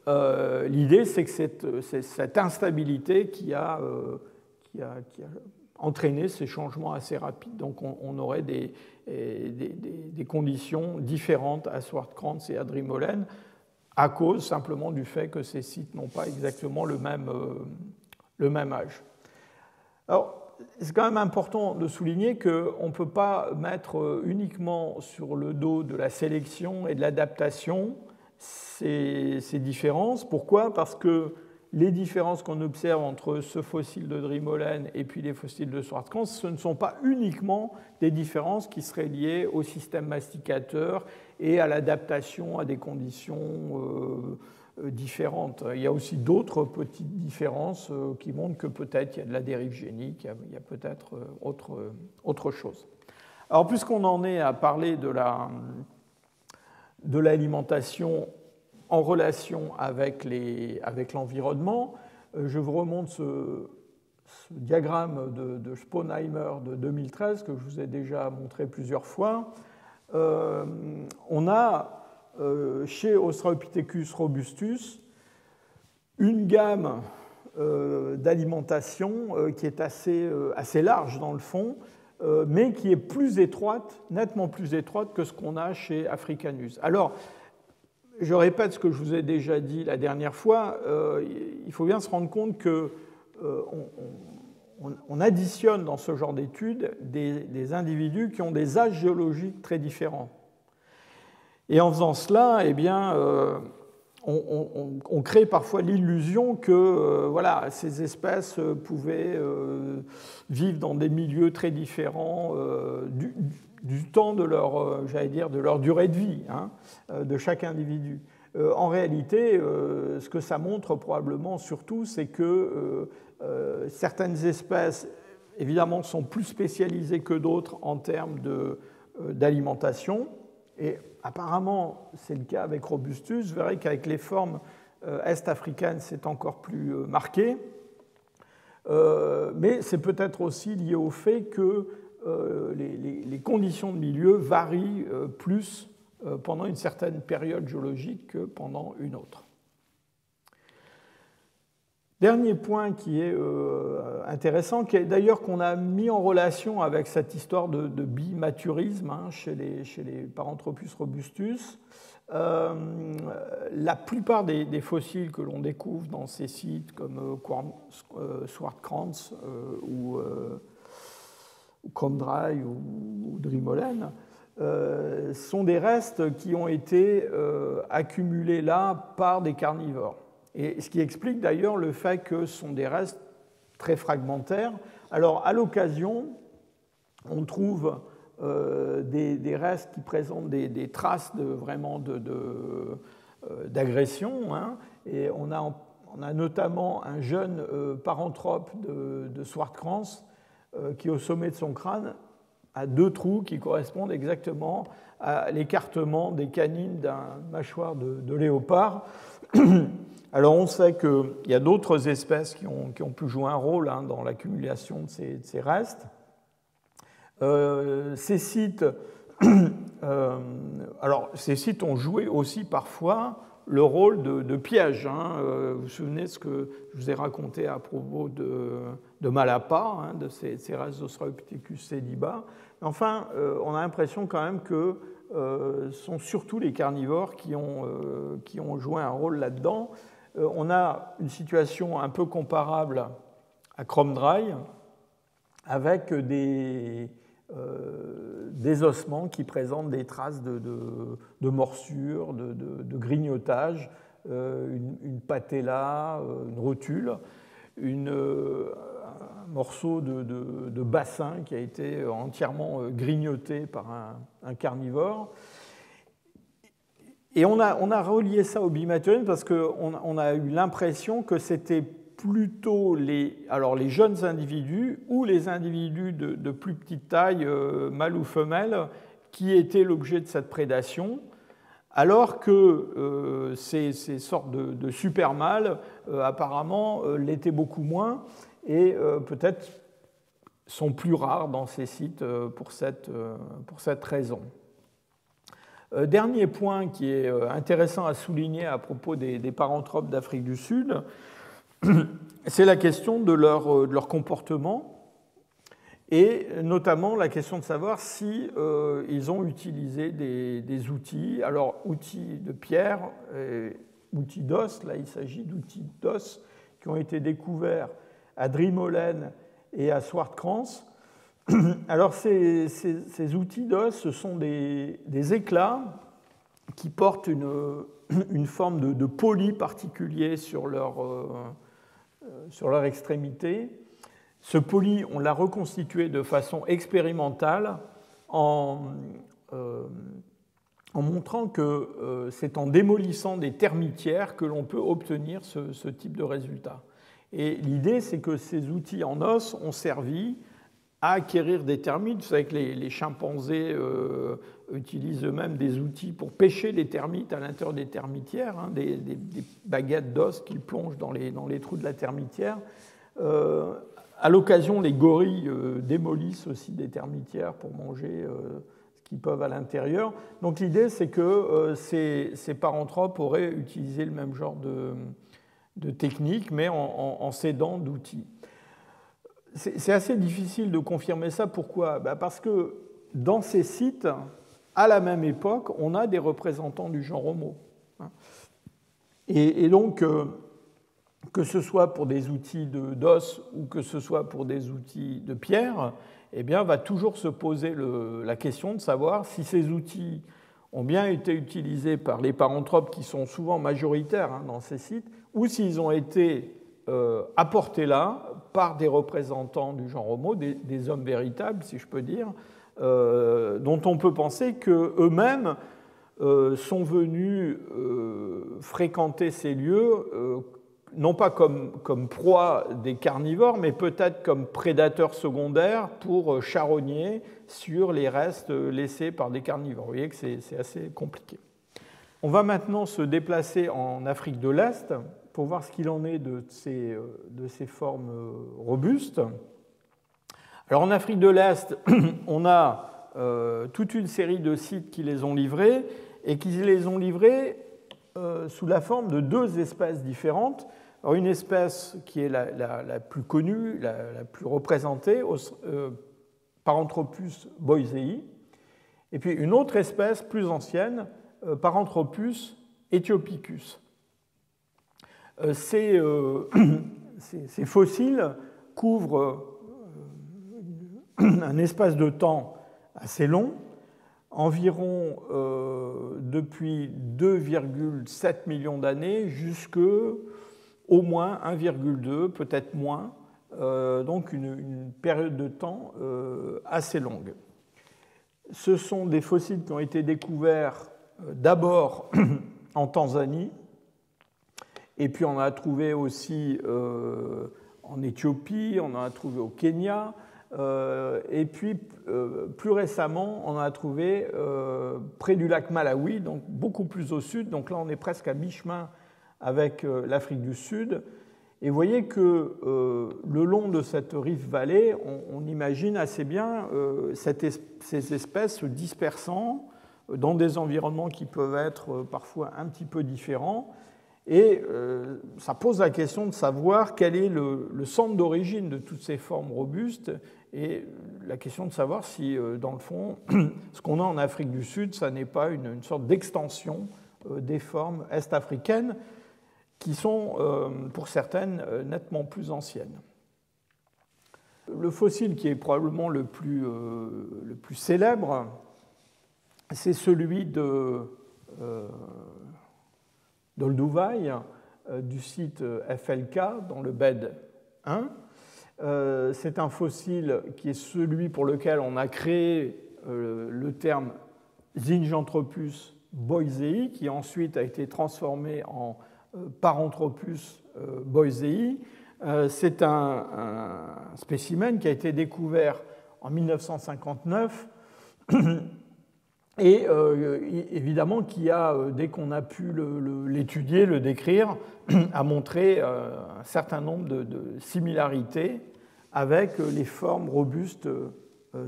l'idée, c'est que cette, cette, instabilité qui a, qui, a, qui a, entraîné ces changements assez rapides. Donc, on, aurait des, des, conditions différentes à Swartkrans et à Drimolen à cause simplement du fait que ces sites n'ont pas exactement le même, le même âge. Alors, c'est quand même important de souligner qu'on ne peut pas mettre uniquement sur le dos de la sélection et de l'adaptation ces, différences. Pourquoi? Parce que les différences qu'on observe entre ce fossile de Drimolen et puis les fossiles de Swartkrans, ce ne sont pas uniquement des différences qui seraient liées au système masticateur et à l'adaptation à des conditions euh, différentes. Il y a aussi d'autres petites différences euh, qui montrent que peut-être il y a de la dérive génique, il y a peut-être euh, autre, autre chose. Alors puisqu'on en est à parler de la de l'alimentation en relation avec l'environnement, avec je vous remonte ce, diagramme de, de, Sponheimer de 2013 que je vous ai déjà montré plusieurs fois, on a chez Australopithecus robustus une gamme d'alimentation qui est assez, assez large dans le fond, mais qui est plus étroite, nettement plus étroite que ce qu'on a chez Africanus. Alors, je répète ce que je vous ai déjà dit la dernière fois, euh, il faut bien se rendre compte que euh, on, additionne dans ce genre d'études des, individus qui ont des âges géologiques très différents. Et en faisant cela, eh bien, euh, on, crée parfois l'illusion que voilà, ces espèces pouvaient vivre dans des milieux très différents du, temps de leur, euh, j'allais dire, de leur durée de vie hein, euh, de chaque individu. Euh, en réalité, ce que ça montre probablement surtout, c'est que certaines espèces, évidemment, sont plus spécialisées que d'autres en termes d'alimentation. Et apparemment, c'est le cas avec Robustus. Vous verrez qu'avec les formes est-africaines, c'est encore plus marqué. mais c'est peut-être aussi lié au fait que euh, les, conditions de milieu varient euh, plus euh, pendant une certaine période géologique que pendant une autre. Dernier point qui est intéressant, qui est d'ailleurs qu'on a mis en relation avec cette histoire de, bimaturisme hein, chez, les, Paranthropus robustus. la plupart des, fossiles que l'on découvre dans ces sites comme Swartkrantz ou Condry ou, Drimolen, euh, sont des restes qui ont été euh, accumulés là par des carnivores. Et ce qui explique d'ailleurs le fait que ce sont des restes très fragmentaires. Alors, à l'occasion, on trouve euh, des, restes qui présentent des, traces de, vraiment d'agression. De, hein. et on a, notamment un jeune paranthrope de, de Swartkrans euh, qui, au sommet de son crâne, a deux trous qui correspondent exactement à l'écartement des canines d'un mâchoire de, léopard. Alors on sait qu'il y a d'autres espèces qui ont, pu jouer un rôle hein, dans l'accumulation de, ces, restes. Euh, ces sites, euh, alors ces sites ont joué aussi parfois le rôle de, piège. Hein. Vous vous souvenez de ce que je vous ai raconté à propos de, de Malapa, hein, de ces, ces restes d'Australopithecus sediba. Enfin, euh, on a l'impression quand même que euh, ce sont surtout les carnivores euh, qui ont joué un rôle là-dedans. On a une situation un peu comparable à Cromdry, avec des, des ossements qui présentent des traces de, morsures, de, de grignotage, une, une patella, une rotule, un morceau de, bassin qui a été entièrement euh, grignoté par un, carnivore. Et on a, on a, relié ça au bimaturisme parce qu'on on a eu l'impression que c'était plutôt les, alors les jeunes individus ou les individus de, plus petite taille, euh, mâles ou femelles, qui étaient l'objet de cette prédation, alors que euh, ces, sortes de, super mâles, apparemment, l'étaient beaucoup moins et euh, peut-être sont plus rares dans ces sites euh, pour cette, euh, pour cette raison. Dernier point qui est intéressant à souligner à propos des, paranthropes d'Afrique du Sud, c'est la question de leur, de leur, comportement et notamment la question de savoir si ils ont utilisé des, des, outils, alors outils de pierre, outils d'os, là il s'agit d'outils d'os qui ont été découverts à Drimolen et à Swartkrans. Alors ces, outils d'os, ce sont des, éclats qui portent une, forme de, poly particulier sur leur, euh, sur leur extrémité. Ce poly, on l'a reconstitué de façon expérimentale en, euh, montrant que euh, c'est en démolissant des termitières que l'on peut obtenir ce type de résultat. Et l'idée, c'est que ces outils en os ont servi à acquérir des termites. Vous savez que les, chimpanzés euh, utilisent eux-mêmes des outils pour pêcher les termites à l'intérieur des termitières, hein, des, baguettes d'os qu'ils plongent dans les, trous de la termitière. Euh, À l'occasion, les gorilles démolissent aussi des termitières pour manger ce qu'ils peuvent à l'intérieur. Donc l'idée, c'est que ces, paranthropes auraient utilisé le même genre de, de technique, mais en, en, s'aidant d'outils. C'est assez difficile de confirmer ça. Pourquoi? Bah, Parce que dans ces sites, à la même époque, on a des représentants du genre Homo. Et, donc, euh, que ce soit pour des outils d'os ou que ce soit pour des outils de pierre, eh bien, va toujours se poser la question de savoir si ces outils ont bien été utilisés par les paranthropes qui sont souvent majoritaires hein, dans ces sites, ou s'ils ont été euh, apportés là par des représentants du genre Homo, des, hommes véritables, si je peux dire, euh, dont on peut penser qu'eux-mêmes euh, sont venus fréquenter ces lieux, non pas comme, comme proie des carnivores, mais peut-être comme prédateurs secondaires pour charogner sur les restes laissés par des carnivores. Vous voyez que c'est assez compliqué. On va maintenant se déplacer en Afrique de l'Est pour voir ce qu'il en est de ces, euh, de ces formes euh, robustes. Alors en Afrique de l'Est, on a euh, toute une série de sites qui les ont livrés et qui les ont livrés sous la forme de deux espèces différentes. Alors, une espèce qui est la, la, plus connue, la, la plus représentée, Paranthropus boisei, et puis une autre espèce plus ancienne, Paranthropus ethiopicus. Euh, euh, ces, fossiles couvrent euh, un espace de temps assez long, environ depuis 2,7 millions d'années jusqu'à au moins 1,2, peut-être moins, donc une, période de temps assez longue. Ce sont des fossiles qui ont été découverts d'abord en Tanzanie, et puis on en a trouvé aussi euh, en Éthiopie, on en a trouvé au Kenya, euh, et puis euh, plus récemment, on en a trouvé près du lac Malawi, donc beaucoup plus au sud. Donc là, on est presque à mi-chemin avec l'Afrique du Sud. Et vous voyez que le long de cette rive vallée, on, imagine assez bien ces espèces se dispersant dans des environnements qui peuvent être parfois un petit peu différents et euh, ça pose la question de savoir quel est le, centre d'origine de toutes ces formes robustes et la question de savoir si, euh, dans le fond, ce qu'on a en Afrique du Sud, ça n'est pas une, sorte d'extension euh, des formes est-africaines qui sont, pour certaines, nettement plus anciennes. Le fossile qui est probablement le plus, le plus célèbre, c'est celui de d'Olduvai, euh, du site euh, FLK dans le bed 1. Euh, c'est un fossile qui est celui pour lequel on a créé le terme Zinjanthropus boisei, qui ensuite a été transformé en Paranthropus boisei. C'est un, un, spécimen qui a été découvert en 1959 et euh, évidemment qui a, euh, dès qu'on a pu l'étudier, le, décrire, a montré euh, un certain nombre de, similarités avec les formes robustes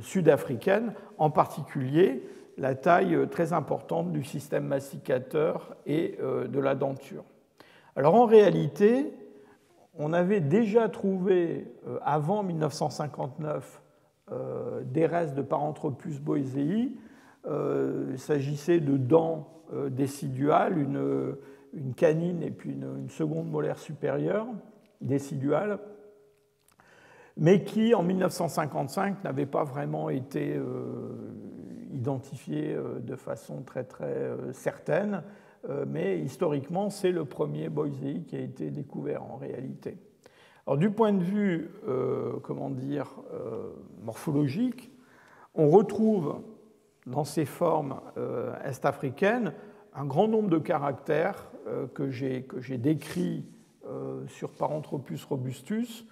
sud-africaines, en particulier la taille très importante du système masticateur et de la denture. Alors en réalité, on avait déjà trouvé avant 1959 des restes de Paranthropus boisei il s'agissait de dents euh, déciduales, une, canine et puis une, seconde molaire supérieure déciduale, mais qui en 1955 n'avait pas vraiment été euh, identifiée de façon très très certaine, mais historiquement c'est le premier boisei qui a été découvert en réalité. Alors, du point de vue, comment dire, morphologique, on retrouve dans ces formes euh, est-africaines un grand nombre de caractères euh, que j'ai décrits euh, sur Paranthropus robustus,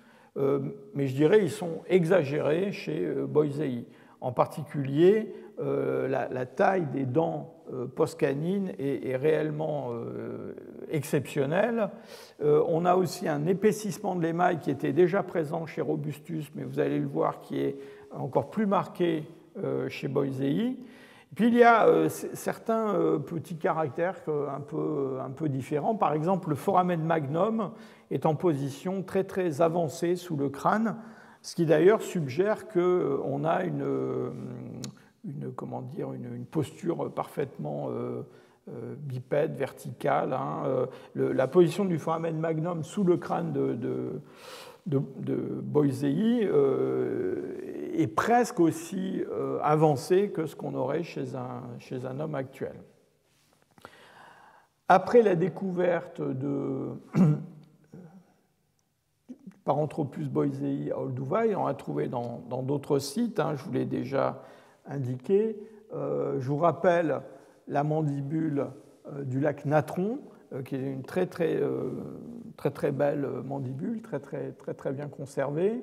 mais je dirais ils sont exagérés chez Boisei. En particulier, la, taille des dents postcanines est, est réellement exceptionnel. on a aussi un épaississement de l'émail qui était déjà présent chez Robustus, mais vous allez le voir qui est encore plus marqué chez Boisei. Puis il y a certains petits caractères un peu, un peu différents. Par exemple, le foramen magnum est en position très très avancée sous le crâne, ce qui d'ailleurs suggère qu'on a une, une, comment dire, une, posture parfaitement euh, euh, bipède, verticale. Hein. Euh, la position du foramen magnum sous le crâne de, Boisei est presque aussi avancée que ce qu'on aurait chez un, homme actuel. Après la découverte de Paranthropus boisei à Olduvai, on l'a trouvé dans d'autres sites, hein, je vous l'ai déjà indiqué. Euh, je vous rappelle la mandibule euh, du lac Natron, euh, qui est une très très, très, très belle mandibule, très, très, très, très bien conservée.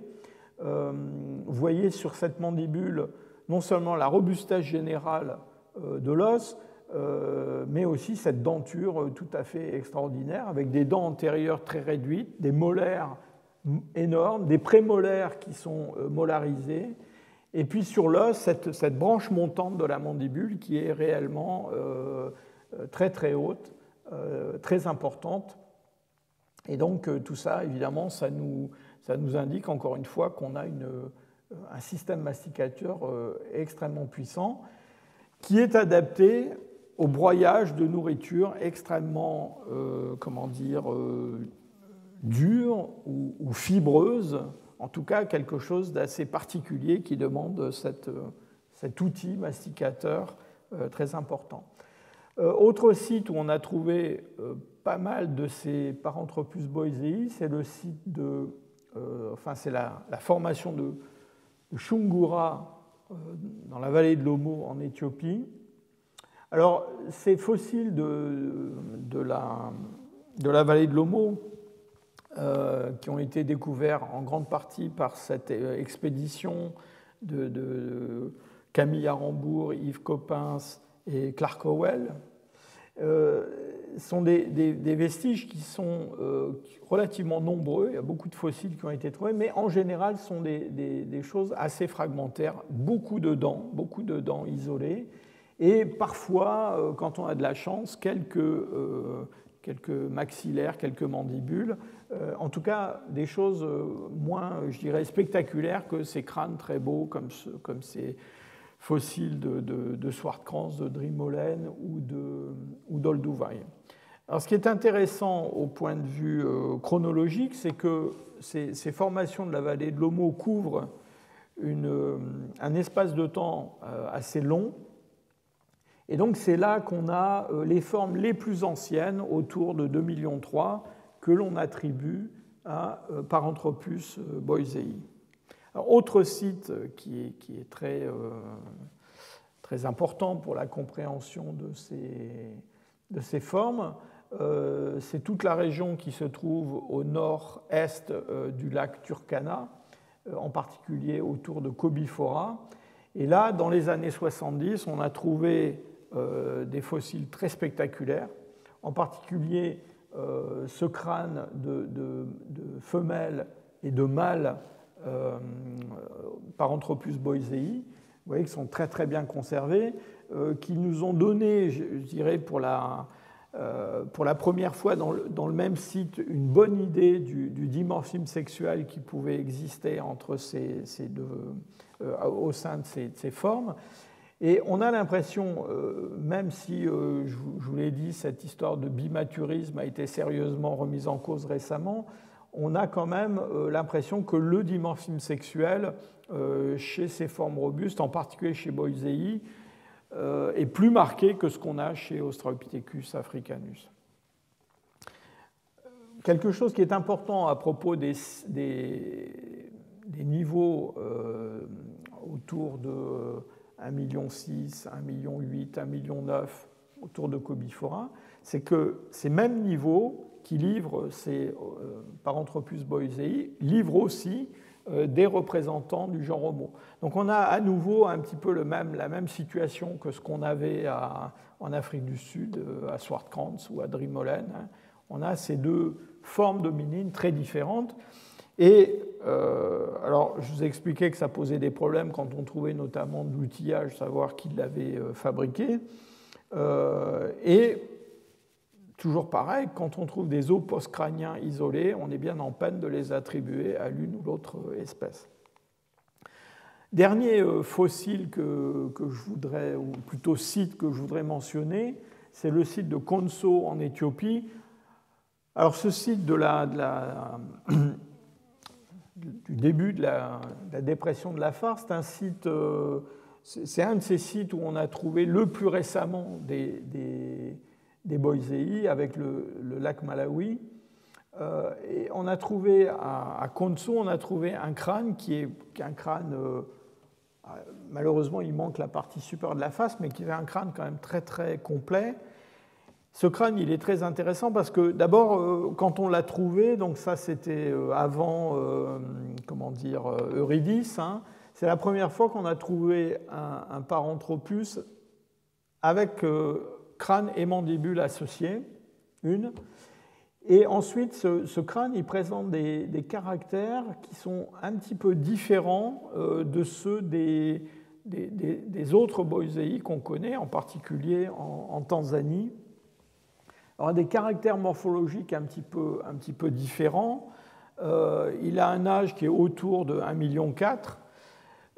vous voyez sur cette mandibule non seulement la robustesse générale de l'os, mais aussi cette denture tout à fait extraordinaire, avec des dents antérieures très réduites, des molaires énormes, des prémolaires qui sont molarisés, et puis sur l'os, cette, branche montante de la mandibule qui est réellement euh, euh, très très haute, euh, très importante. Et donc tout ça, évidemment, ça nous, ça nous indique encore une fois qu'on a une, un système masticateur extrêmement puissant qui est adapté au broyage de nourriture extrêmement, comment dire, dure ou, fibreuse en tout cas quelque chose d'assez particulier qui demande cet outil masticateur euh, très important. Euh, autre site où on a trouvé euh, pas mal de ces Paranthropus boisei, c'est le site de, enfin c'est la, formation de, Shungura dans la vallée de l'Omo en Éthiopie. Alors ces fossiles de, de, la, de vallée de l'Omo euh, qui ont été découverts en grande partie par cette euh, expédition de, Camille Arambourg, Yves Coppens et Clark Howell, euh, sont des, vestiges qui sont relativement nombreux. Il y a beaucoup de fossiles qui ont été trouvés, mais en général, sont des, choses assez fragmentaires. Beaucoup de dents, beaucoup de dents isolées, et parfois, quand on a de la chance, quelques, quelques maxillaires, quelques mandibules. Euh, en tout cas des choses euh, moins, je dirais, spectaculaires que ces crânes très beaux comme, ces fossiles de, de, de Swartkrans, de Drimolen ou d'Olduvai. Alors, ce qui est intéressant au point de vue euh, chronologique, c'est que ces, formations de la vallée de l'Homo couvrent une, un espace de temps assez long. Et donc, c'est là qu'on a les formes les plus anciennes, autour de 2,3 millions que l'on attribue à euh, Paranthropus euh, boisei. autre site qui est, très, euh, important pour la compréhension de ces formes, c'est toute la région qui se trouve au nord-est du lac Turkana, en particulier autour de Kobifora. Et là, dans les années 70, on a trouvé des fossiles très spectaculaires, en particulier euh, ce crâne de, femelle et de mâle euh, Paranthropus boisei, vous voyez qu'ils sont très très bien conservés, euh, qui nous ont donné, je, dirais, pour la, pour la première fois dans le, même site, une bonne idée du, dimorphisme sexuel qui pouvait exister entre ces, deux, au sein de ces, formes. Et on a l'impression, euh, même si, euh, je vous l'ai dit, cette histoire de bimaturisme a été sérieusement remise en cause récemment, on a quand même euh, l'impression que le dimorphisme sexuel chez ces formes robustes, en particulier chez Boisei, est plus marqué que ce qu'on a chez Australopithecus africanus. Quelque chose qui est important à propos des, des, niveaux autour de 1,6 million, 1,8 million, 1,9 million autour de Cobifora, c'est que ces mêmes niveaux qui livrent ces euh, Paranthropus boisei livrent aussi euh, des représentants du genre Homo. Donc on a à nouveau un petit peu le même, la même situation que ce qu'on avait en Afrique du Sud, euh, à Swartkrans ou à Drimolen. Hein. on a ces deux formes d'hominines très différentes. Et euh, alors, je vous ai expliqué que ça posait des problèmes quand on trouvait notamment de l'outillage, savoir qui l'avait euh, fabriqué. Euh, et toujours pareil, quand on trouve des os post-crâniens isolés, on est bien en peine de les attribuer à l'une ou l'autre espèce. Dernier fossile que, je voudrais, ou plutôt site que je voudrais mentionner, c'est le site de Konso en Éthiopie. Alors ce site du début de la, dépression de la Far. C'est un site, euh, c'est un de ces sites où on a trouvé le plus récemment des, des avec le, lac Malawi. Euh, et on a trouvé à, à on a trouvé un crâne qui est, un crâne, euh, malheureusement il manque la partie supérieure de la face, mais qui est un crâne quand même très très complet ce crâne, il est très intéressant parce que d'abord, euh, quand on l'a trouvé, donc ça c'était avant, comment dire, Eurydice, hein, c'est la première fois qu'on a trouvé un Paranthropus avec crâne et mandibule associés, une. Et ensuite, ce, crâne, il présente des, caractères qui sont un petit peu différents de ceux des, autres boisei qu'on connaît, en particulier en Tanzanie a des caractères morphologiques un petit peu, un petit peu différents. Euh, il a un âge qui est autour de 1,4 million.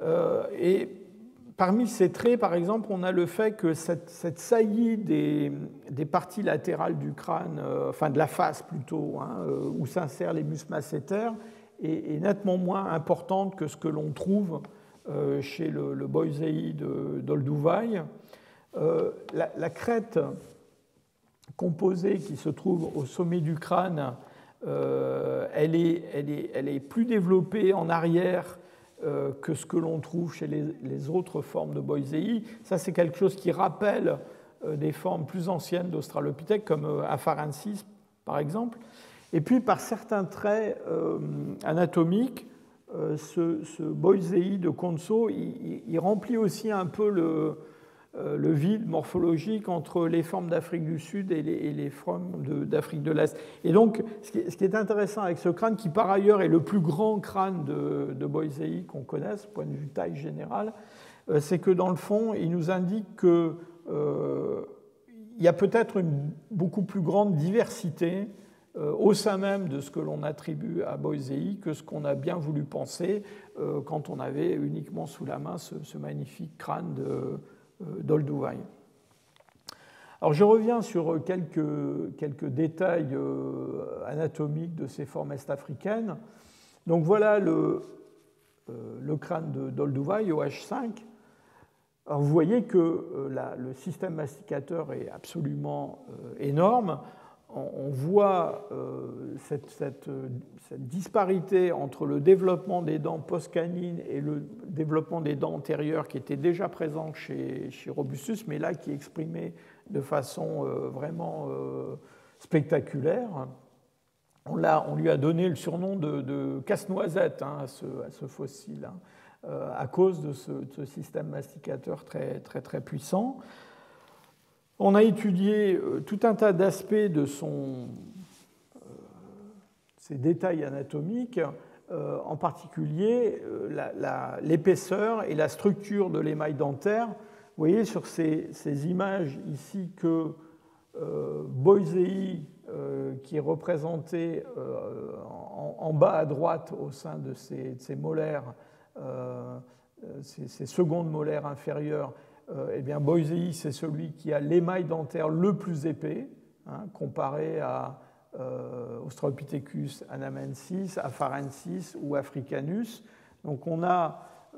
Euh, et parmi ces traits, par exemple, on a le fait que cette, saillie des, parties latérales du crâne, euh, enfin de la face plutôt, hein, où s'insèrent les muscles massétaires, est, nettement moins importante que ce que l'on trouve chez le, le Boisei d'Olduvai. La, crête composée qui se trouve au sommet du crâne, euh, elle, est, plus développée en arrière euh, que ce que l'on trouve chez les, autres formes de Boisei. Ça, c'est quelque chose qui rappelle euh, des formes plus anciennes d'Australopithèques, comme Afarensis, par exemple. Et puis, par certains traits anatomiques, ce, Boisei de Konso, il, remplit aussi un peu le, euh, le vide morphologique entre les formes d'Afrique du Sud et les, formes d'Afrique de, l'Est. Et donc, ce qui, est, intéressant avec ce crâne, qui par ailleurs est le plus grand crâne de, Boisei qu'on connaisse, point de vue taille générale, euh, c'est que dans le fond, il nous indique qu'il euh, y a peut-être une beaucoup plus grande diversité au sein même de ce que l'on attribue à Boisei que ce qu'on a bien voulu penser quand on avait uniquement sous la main ce magnifique crâne de, euh, d'Olduvai. Alors je reviens sur quelques, quelques détails euh, anatomiques de ces formes est-africaines. Donc voilà le, euh, le crâne d'Olduvai, OH5. Alors vous voyez que le système masticateur est absolument énorme on voit euh, cette, disparité entre le développement des dents post-canines et le développement des dents antérieures qui était déjà présent chez, Robustus, mais là qui est exprimé de façon euh, vraiment euh, spectaculaire. On, on, lui a donné le surnom de, casse-noisette hein, à, ce, fossile, hein, à cause de ce, système masticateur très, très, très puissant. On a étudié euh, tout un tas d'aspects de son, euh, ses détails anatomiques, euh, en particulier l'épaisseur et la structure de l'émail dentaire. Vous voyez sur ces, images ici que Boisei, qui est représenté en, bas à droite au sein de ses, molaires, ses, secondes molaires inférieures, eh bien, Boisei, c'est celui qui a l'émail dentaire le plus épais, hein, comparé à euh, Australopithecus anamensis, Afarensis ou Africanus. Donc on a, euh,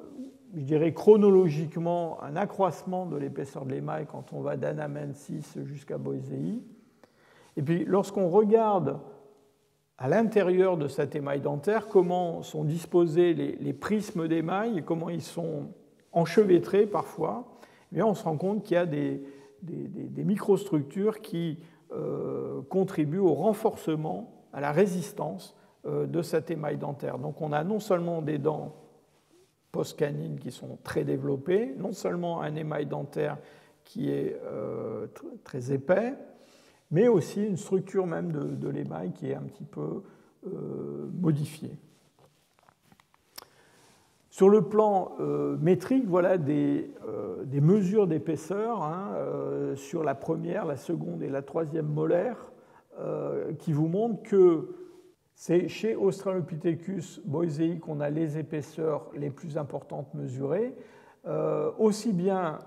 je dirais chronologiquement, un accroissement de l'épaisseur de l'émail quand on va d'Anamensis jusqu'à Boisei. Et puis lorsqu'on regarde à l'intérieur de cet émail dentaire comment sont disposés les prismes d'émail et comment ils sont enchevêtrés parfois, on se rend compte qu'il y a des, microstructures qui euh, contribuent au renforcement, à la résistance euh, de cet émail dentaire. Donc on a non seulement des dents post-canines qui sont très développées, non seulement un émail dentaire qui est euh, très épais, mais aussi une structure même de, l'émail qui est un petit peu modifiée. Sur le plan métrique, voilà des, mesures d'épaisseur hein, sur la première, la seconde et la troisième molaire qui vous montrent que c'est chez Australopithecus boisei qu'on a les épaisseurs les plus importantes mesurées, euh, aussi bien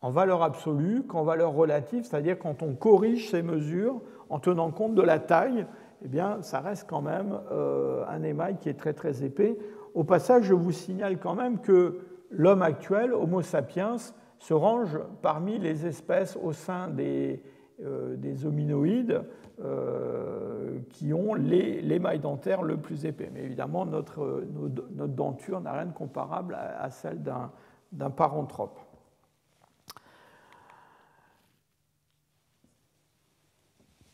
en valeur absolue qu'en valeur relative, c'est-à-dire quand on corrige ces mesures en tenant compte de la taille, eh bien, ça reste quand même euh, un émail qui est très très épais. Au passage, je vous signale quand même que l'homme actuel, Homo sapiens, se range parmi les espèces au sein des, euh, des hominoïdes euh, qui ont l'émail dentaire le plus épais. Mais évidemment, notre, notre denture n'a rien de comparable à, celle d'un paranthrope.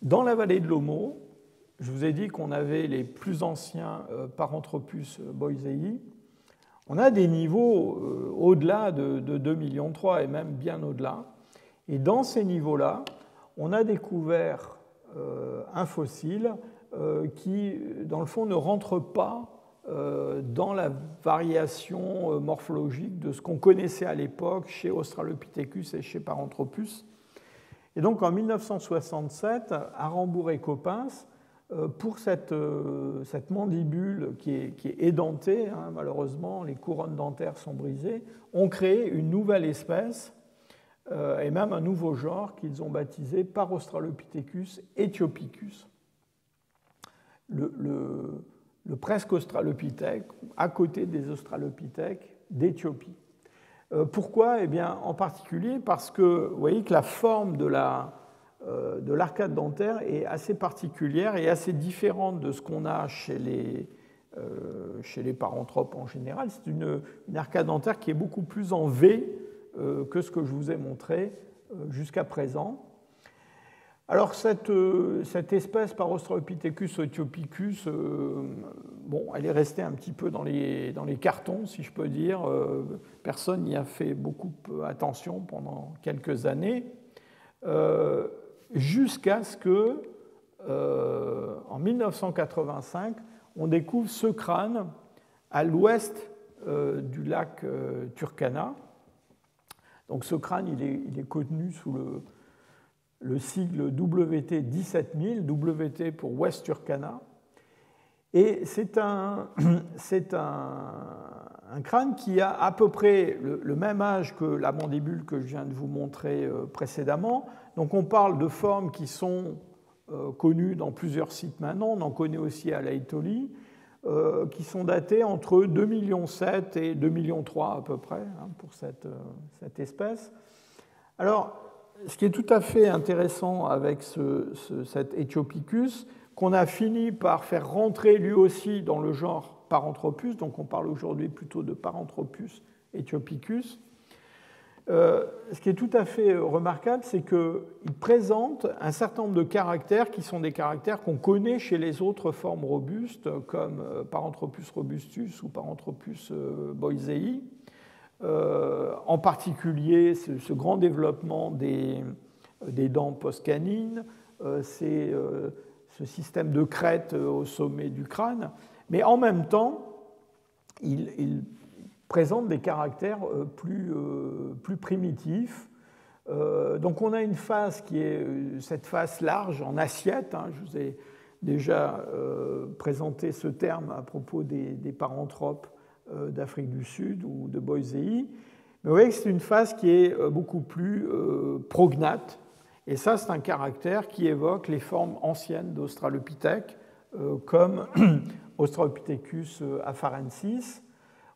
Dans la vallée de l'Homo, je vous ai dit qu'on avait les plus anciens euh, Paranthropus boisei. On a des niveaux au-delà de, de 2,3 millions et même bien au-delà. Et dans ces niveaux-là, on a découvert euh, un fossile euh, qui, dans le fond, ne rentre pas euh, dans la variation morphologique de ce qu'on connaissait à l'époque chez Australopithecus et chez Paranthropus. Et donc en 1967, Arambourg et Coppens, pour cette, mandibule qui est, édentée, hein, malheureusement les couronnes dentaires sont brisées, ont créé une nouvelle espèce euh, et même un nouveau genre qu'ils ont baptisé Paraustralopithecus ethiopicus. Le, presque australopithèque, à côté des australopithèques d'Éthiopie. Euh, pourquoi? Eh bien, En particulier parce que vous voyez que la forme de la, euh, de l'arcade dentaire est assez particulière et assez différente de ce qu'on a chez les, chez les paranthropes en général. C'est une, arcade dentaire qui est beaucoup plus en V euh, que ce que je vous ai montré euh, jusqu'à présent. Alors cette, euh, cette espèce Paraustralopithecus ethiopicus, bon, elle est restée un petit peu dans les, dans les cartons, si je peux dire. personne n'y a fait beaucoup attention pendant quelques années, jusqu'à ce que, en 1985, on découvre ce crâne à l'ouest du lac Turkana, donc ce crâne, il est, connu sous le, le, sigle WT 17000, WT pour West Turkana. Et c'est un, crâne qui a à peu près le, même âge que la mandibule que je viens de vous montrer euh, précédemment. Donc on parle de formes qui sont euh, connues dans plusieurs sites maintenant. On en connaît aussi à l'Aitoli. Euh, qui sont datés entre 2,7 millions et 2,3 millions à peu près hein, pour cette, euh, cette, espèce. Alors, ce qui est tout à fait intéressant avec ce, cet Ethiopicus, qu'on a fini par faire rentrer lui aussi dans le genre Paranthropus, donc on parle aujourd'hui plutôt de Paranthropus Ethiopicus, euh, ce qui est tout à fait remarquable, c'est qu'il présente un certain nombre de caractères qui sont des caractères qu'on connaît chez les autres formes robustes, comme euh, Paranthropus robustus ou Paranthropus euh, boisei. en particulier, ce, grand développement des, dents postcanines, c'est ce système de crête au sommet du crâne, mais en même temps, il présente des caractères euh, plus, euh, plus primitifs. Euh, donc on a une face qui est cette face large en assiette. Hein. je vous ai déjà présenté ce terme à propos des, paranthropes d'Afrique du Sud ou de Boisei. Mais vous voyez que c'est une face qui est beaucoup plus prognate. Et ça, c'est un caractère qui évoque les formes anciennes d'Australopithèque, comme Australopithecus afarensis,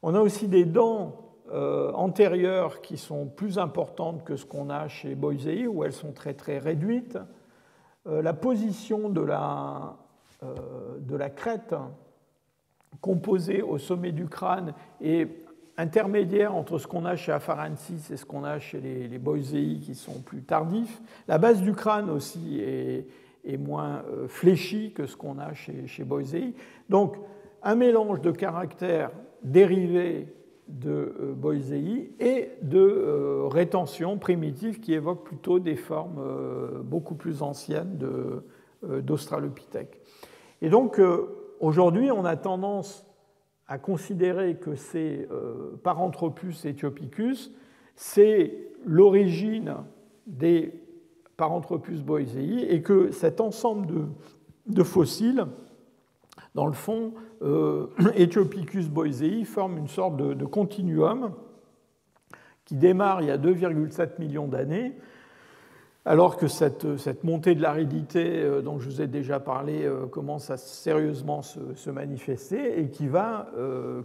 on a aussi des dents euh, antérieures qui sont plus importantes que ce qu'on a chez Boisei, où elles sont très très réduites. Euh, la position de la, euh, de la crête composée au sommet du crâne est intermédiaire entre ce qu'on a chez Afarensis et ce qu'on a chez les, Boisei qui sont plus tardifs. La base du crâne aussi est, moins fléchie que ce qu'on a chez Boisei. Donc, un mélange de caractères dérivés de Boisei et de rétention primitive qui évoque plutôt des formes beaucoup plus anciennes d'Australopithèque. Et donc aujourd'hui, on a tendance à considérer que ces Paranthropus ethiopicus, c'est l'origine des Paranthropus boisei et que cet ensemble de, fossiles, dans le fond, euh, Ethiopicus boisei, forme une sorte de, continuum qui démarre il y a 2,7 millions d'années, alors que cette, montée de l'aridité euh, dont je vous ai déjà parlé euh, commence à sérieusement se, manifester et qui va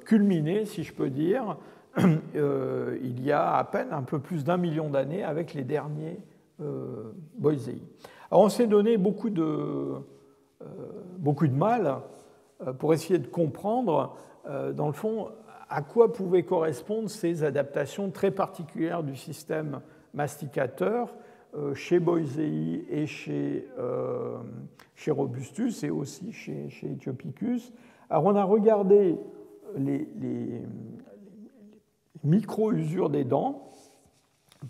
culminer, si je peux dire, il y a à peine un peu plus d'un million d'années avec les derniers euh, Boisei. On s'est donné beaucoup de, euh, beaucoup de mal euh, pour essayer de comprendre, dans le fond, à quoi pouvaient correspondre ces adaptations très particulières du système masticateur chez Boisei et chez, chez, Robustus et aussi chez, chez Ethiopicus. Alors on a regardé les, micro-usures des dents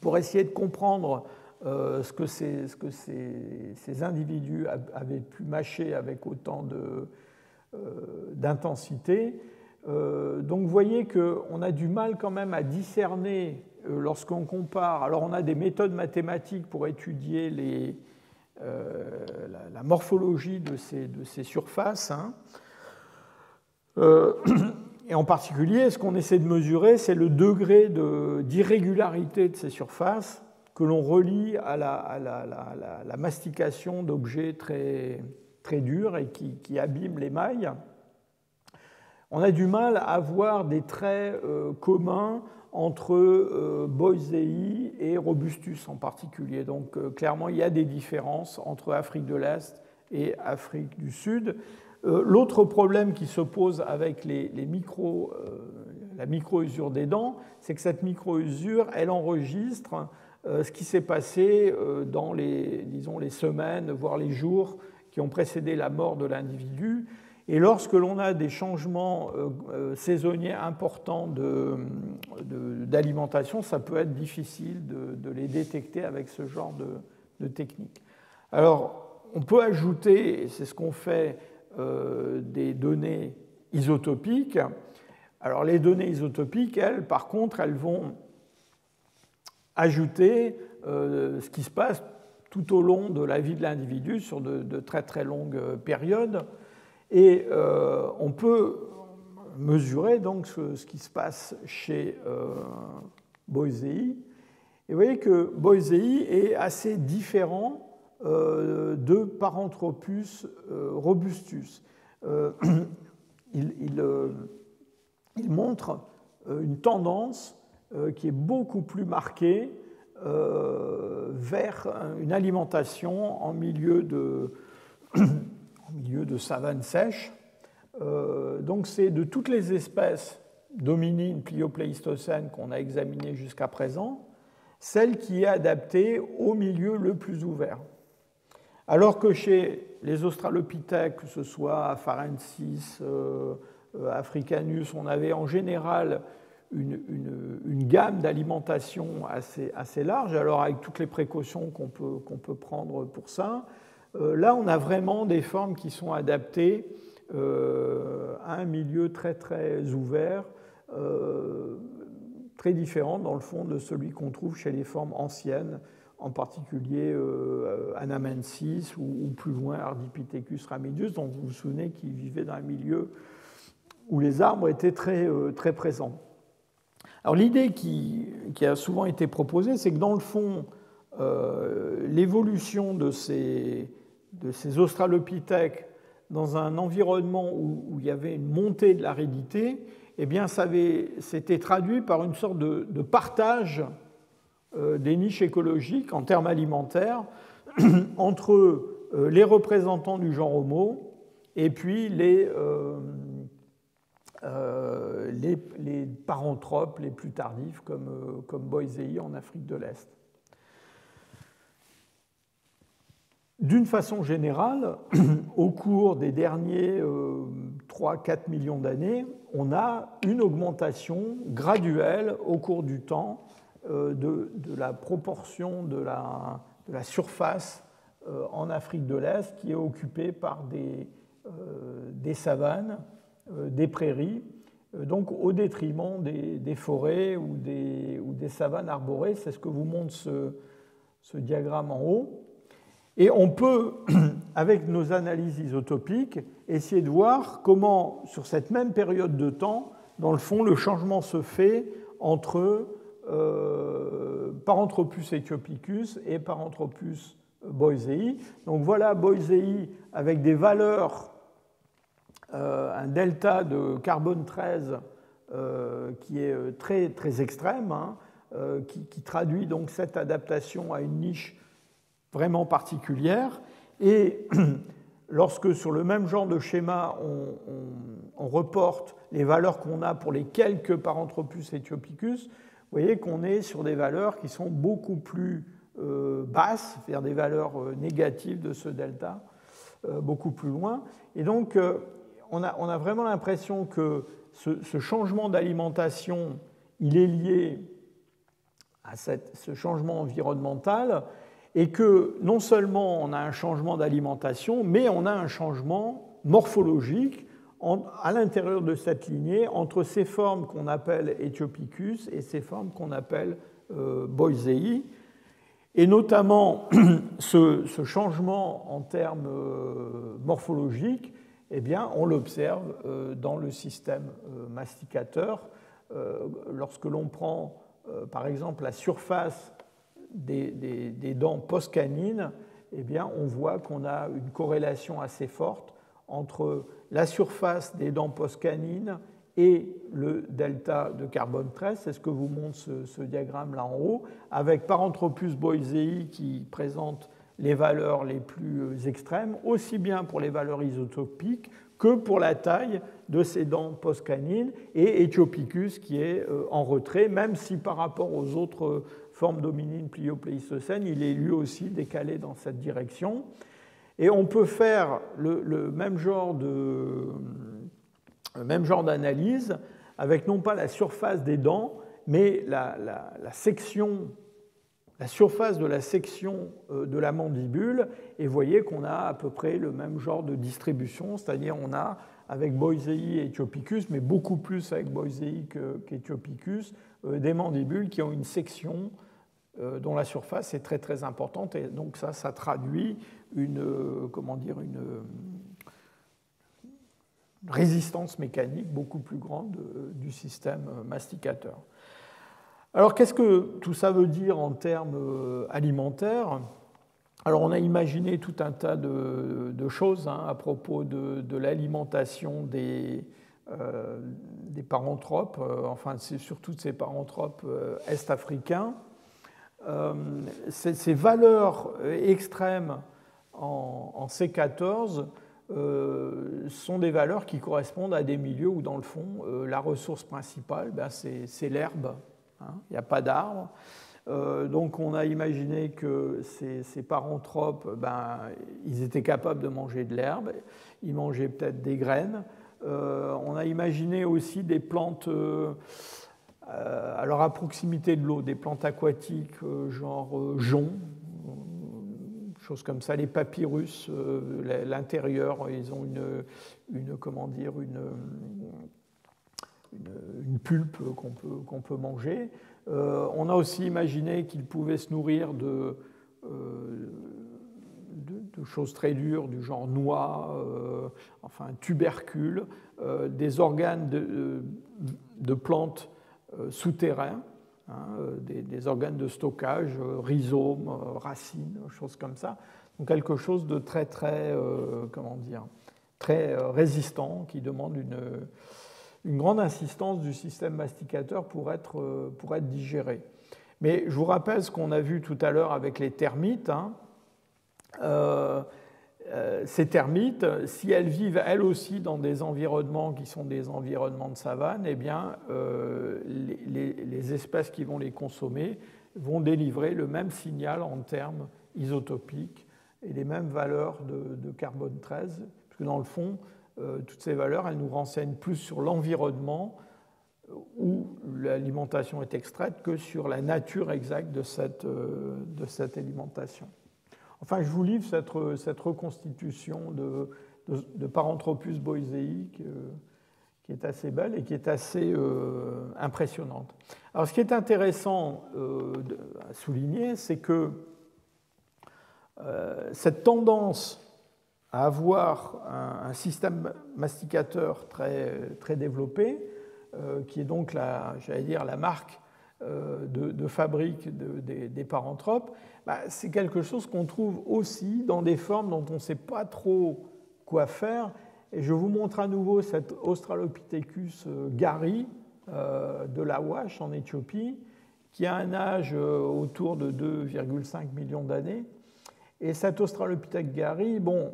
pour essayer de comprendre euh, ce que, ces, ce que ces, ces, individus avaient pu mâcher avec autant euh, d'intensité. Euh, donc vous voyez qu'on a du mal quand même à discerner lorsqu'on compare. Alors on a des méthodes mathématiques pour étudier la, morphologie de ces, surfaces. Hein. et en particulier, ce qu'on essaie de mesurer, c'est le degré d'irrégularité de ces surfaces que l'on relie à la, mastication d'objets très, très durs et qui, qui, abîment l'émail. On a du mal à voir des traits euh, communs entre euh, Boisei et Robustus en particulier. Donc euh, clairement, il y a des différences entre Afrique de l'Est et Afrique du Sud. L'autre problème qui se pose avec les, les micro, la micro-usure des dents, c'est que cette micro-usure, elle enregistre ce qui s'est passé dans les, disons, les semaines, voire les jours qui ont précédé la mort de l'individu. Et lorsque l'on a des changements euh, saisonniers importants d'alimentation, ça peut être difficile de, les détecter avec ce genre de, technique. Alors, on peut ajouter, et c'est ce qu'on fait, des données isotopiques. Alors, les données isotopiques, elles, par contre, elles vont ajouter euh, ce qui se passe tout au long de la vie de l'individu sur de, très très longues euh, périodes. Et euh, on peut mesurer donc ce, qui se passe chez Boisei. Et vous voyez que Boisei est assez différent de Paranthropus robustus. il, montre une tendance euh, qui est beaucoup plus marquée euh, vers une alimentation en milieu de, milieu de savane sèche. Euh, donc c'est de toutes les espèces dominines pliopléistocènes qu'on a examinées jusqu'à présent, celle qui est adaptée au milieu le plus ouvert. Alors que chez les australopithèques, que ce soit Farensis, Africanus, on avait en général une, gamme d'alimentation assez, large, alors avec toutes les précautions qu'on peut, prendre pour ça. Euh, là, on a vraiment des formes qui sont adaptées euh, à un milieu très très ouvert, euh, très différent dans le fond de celui qu'on trouve chez les formes anciennes, en particulier Anamensis ou, plus loin Ardipithecus ramidus, dont vous vous souvenez qui vivait dans un milieu où les arbres étaient très, très présents. Alors l'idée qui, a souvent été proposée, c'est que dans le fond, euh, l'évolution de ces, australopithèques dans un environnement où, il y avait une montée de l'aridité, eh bien, ça traduit par une sorte de, partage euh, des niches écologiques en termes alimentaires entre euh, les représentants du genre Homo et puis les, euh, les, paranthropes les plus tardifs comme, euh, comme Boisei en Afrique de l'Est. D'une façon générale, au cours des derniers 3 3-4 millions d'années, on a une augmentation graduelle au cours du temps de, la proportion de la, de la surface en Afrique de l'Est qui est occupée par des, des savanes, des prairies, donc au détriment des, forêts ou des, savanes arborées. C'est ce que vous montre ce, diagramme en haut. Et on peut, avec nos analyses isotopiques, essayer de voir comment, sur cette même période de temps, dans le fond, le changement se fait entre euh, Paranthropus etiopicus et Paranthropus boisei. Donc voilà boisei avec des valeurs, euh, un delta de carbone 13 euh, qui est très, très extrême, hein, qui, traduit donc cette adaptation à une niche vraiment particulière. Et lorsque sur le même genre de schéma, on, reporte les valeurs qu'on a pour les quelques Paranthropus etiopicus, vous voyez qu'on est sur des valeurs qui sont beaucoup plus euh, basses, c'est-à-dire des valeurs euh, négatives de ce delta, euh, beaucoup plus loin. Et donc, on a, vraiment l'impression que ce, changement d'alimentation, il est lié à ce changement environnemental, et que non seulement on a un changement d'alimentation, mais on a un changement morphologique à l'intérieur de cette lignée entre ces formes qu'on appelle Etiopicus et ces formes qu'on appelle euh, Boisei. Et notamment, ce, changement en termes euh, morphologiques, eh bien, on l'observe euh, dans le système euh, masticateur. lorsque l'on prend, par exemple, la surface des, dents post-canines, eh bien, on voit qu'on a une corrélation assez forte entre la surface des dents post-canines et le delta de carbone 13, c'est ce que vous montre ce, diagramme là en haut, avec Paranthropus boisei qui présente les valeurs les plus extrêmes, aussi bien pour les valeurs isotopiques que pour la taille de ces dents post-canines, et Etiopicus qui est euh, en retrait, même si par rapport aux autres forme dominine pliopléistocène, il est lui aussi décalé dans cette direction. Et on peut faire le, même genre d'analyse avec non pas la surface des dents, mais la, section, la surface de la section euh, de la mandibule. Et voyez qu'on a à peu près le même genre de distribution, c'est-à-dire on a avec Boisei et Etiopicus, mais beaucoup plus avec Boisei qu'Etiopicus, euh, des mandibules qui ont une section euh, dont la surface est très très importante. Et donc ça, ça traduit une, comment dire, une résistance mécanique beaucoup plus grande du système masticateur. Alors qu'est-ce que tout ça veut dire en termes alimentaires? Alors on a imaginé tout un tas de, choses hein, à propos de, l'alimentation des, des paranthropes, enfin c'est surtout de ces paranthropes est-africains. Euh, ces, valeurs extrêmes en, C14 euh, sont des valeurs qui correspondent à des milieux où, dans le fond, euh, la ressource principale, ben, c'est l'herbe. Hein. Il n'y a pas d'arbres. donc on a imaginé que ces, ces paranthropes, ben, ils étaient capables de manger de l'herbe, ils mangeaient peut-être des graines. on a imaginé aussi des plantes euh, alors à proximité de l'eau, des plantes aquatiques euh, genre euh, jonc, choses comme ça, les papyrus, l'intérieur, ils ont une, comment dire, une, une, pulpe qu'on peut, peut manger. on a aussi imaginé qu'ils pouvaient se nourrir de, de, choses très dures du genre noix, enfin tubercules, des organes de, de plantes euh, souterrains, hein, euh, des, organes de stockage, euh, rhizomes, racines, choses comme ça. Donc quelque chose de très très comment dire très résistant qui demande une, une, grande insistance du système masticateur pour être, pour être digéré. Mais je vous rappelle ce qu'on a vu tout à l'heure avec les termites. Hein. Euh, ces termites, si elles vivent elles aussi dans des environnements qui sont des environnements de savane, eh bien, euh, les, espèces qui vont les consommer vont délivrer le même signal en termes isotopiques et les mêmes valeurs de, carbone 13, parce dans le fond, toutes ces valeurs, elles nous renseignent plus sur l'environnement où l'alimentation est extraite que sur la nature exacte de cette, cette alimentation. Enfin, je vous livre cette, reconstitution de, Paranthropus boiséique qui est assez belle et qui est assez euh, impressionnante. Alors ce qui est intéressant euh, à souligner, c'est que euh, cette tendance à avoir un, système masticateur très, très développé, qui est donc la, dire, la marque de, fabrique des, paranthropes, bah, c'est quelque chose qu'on trouve aussi dans des formes dont on ne sait pas trop quoi faire et je vous montre à nouveau cet Australopithecus euh, gari euh, de la Wash en Éthiopie, qui a un âge euh, autour de 2,5 millions d'années. Et cet Australopithèque gari, bon,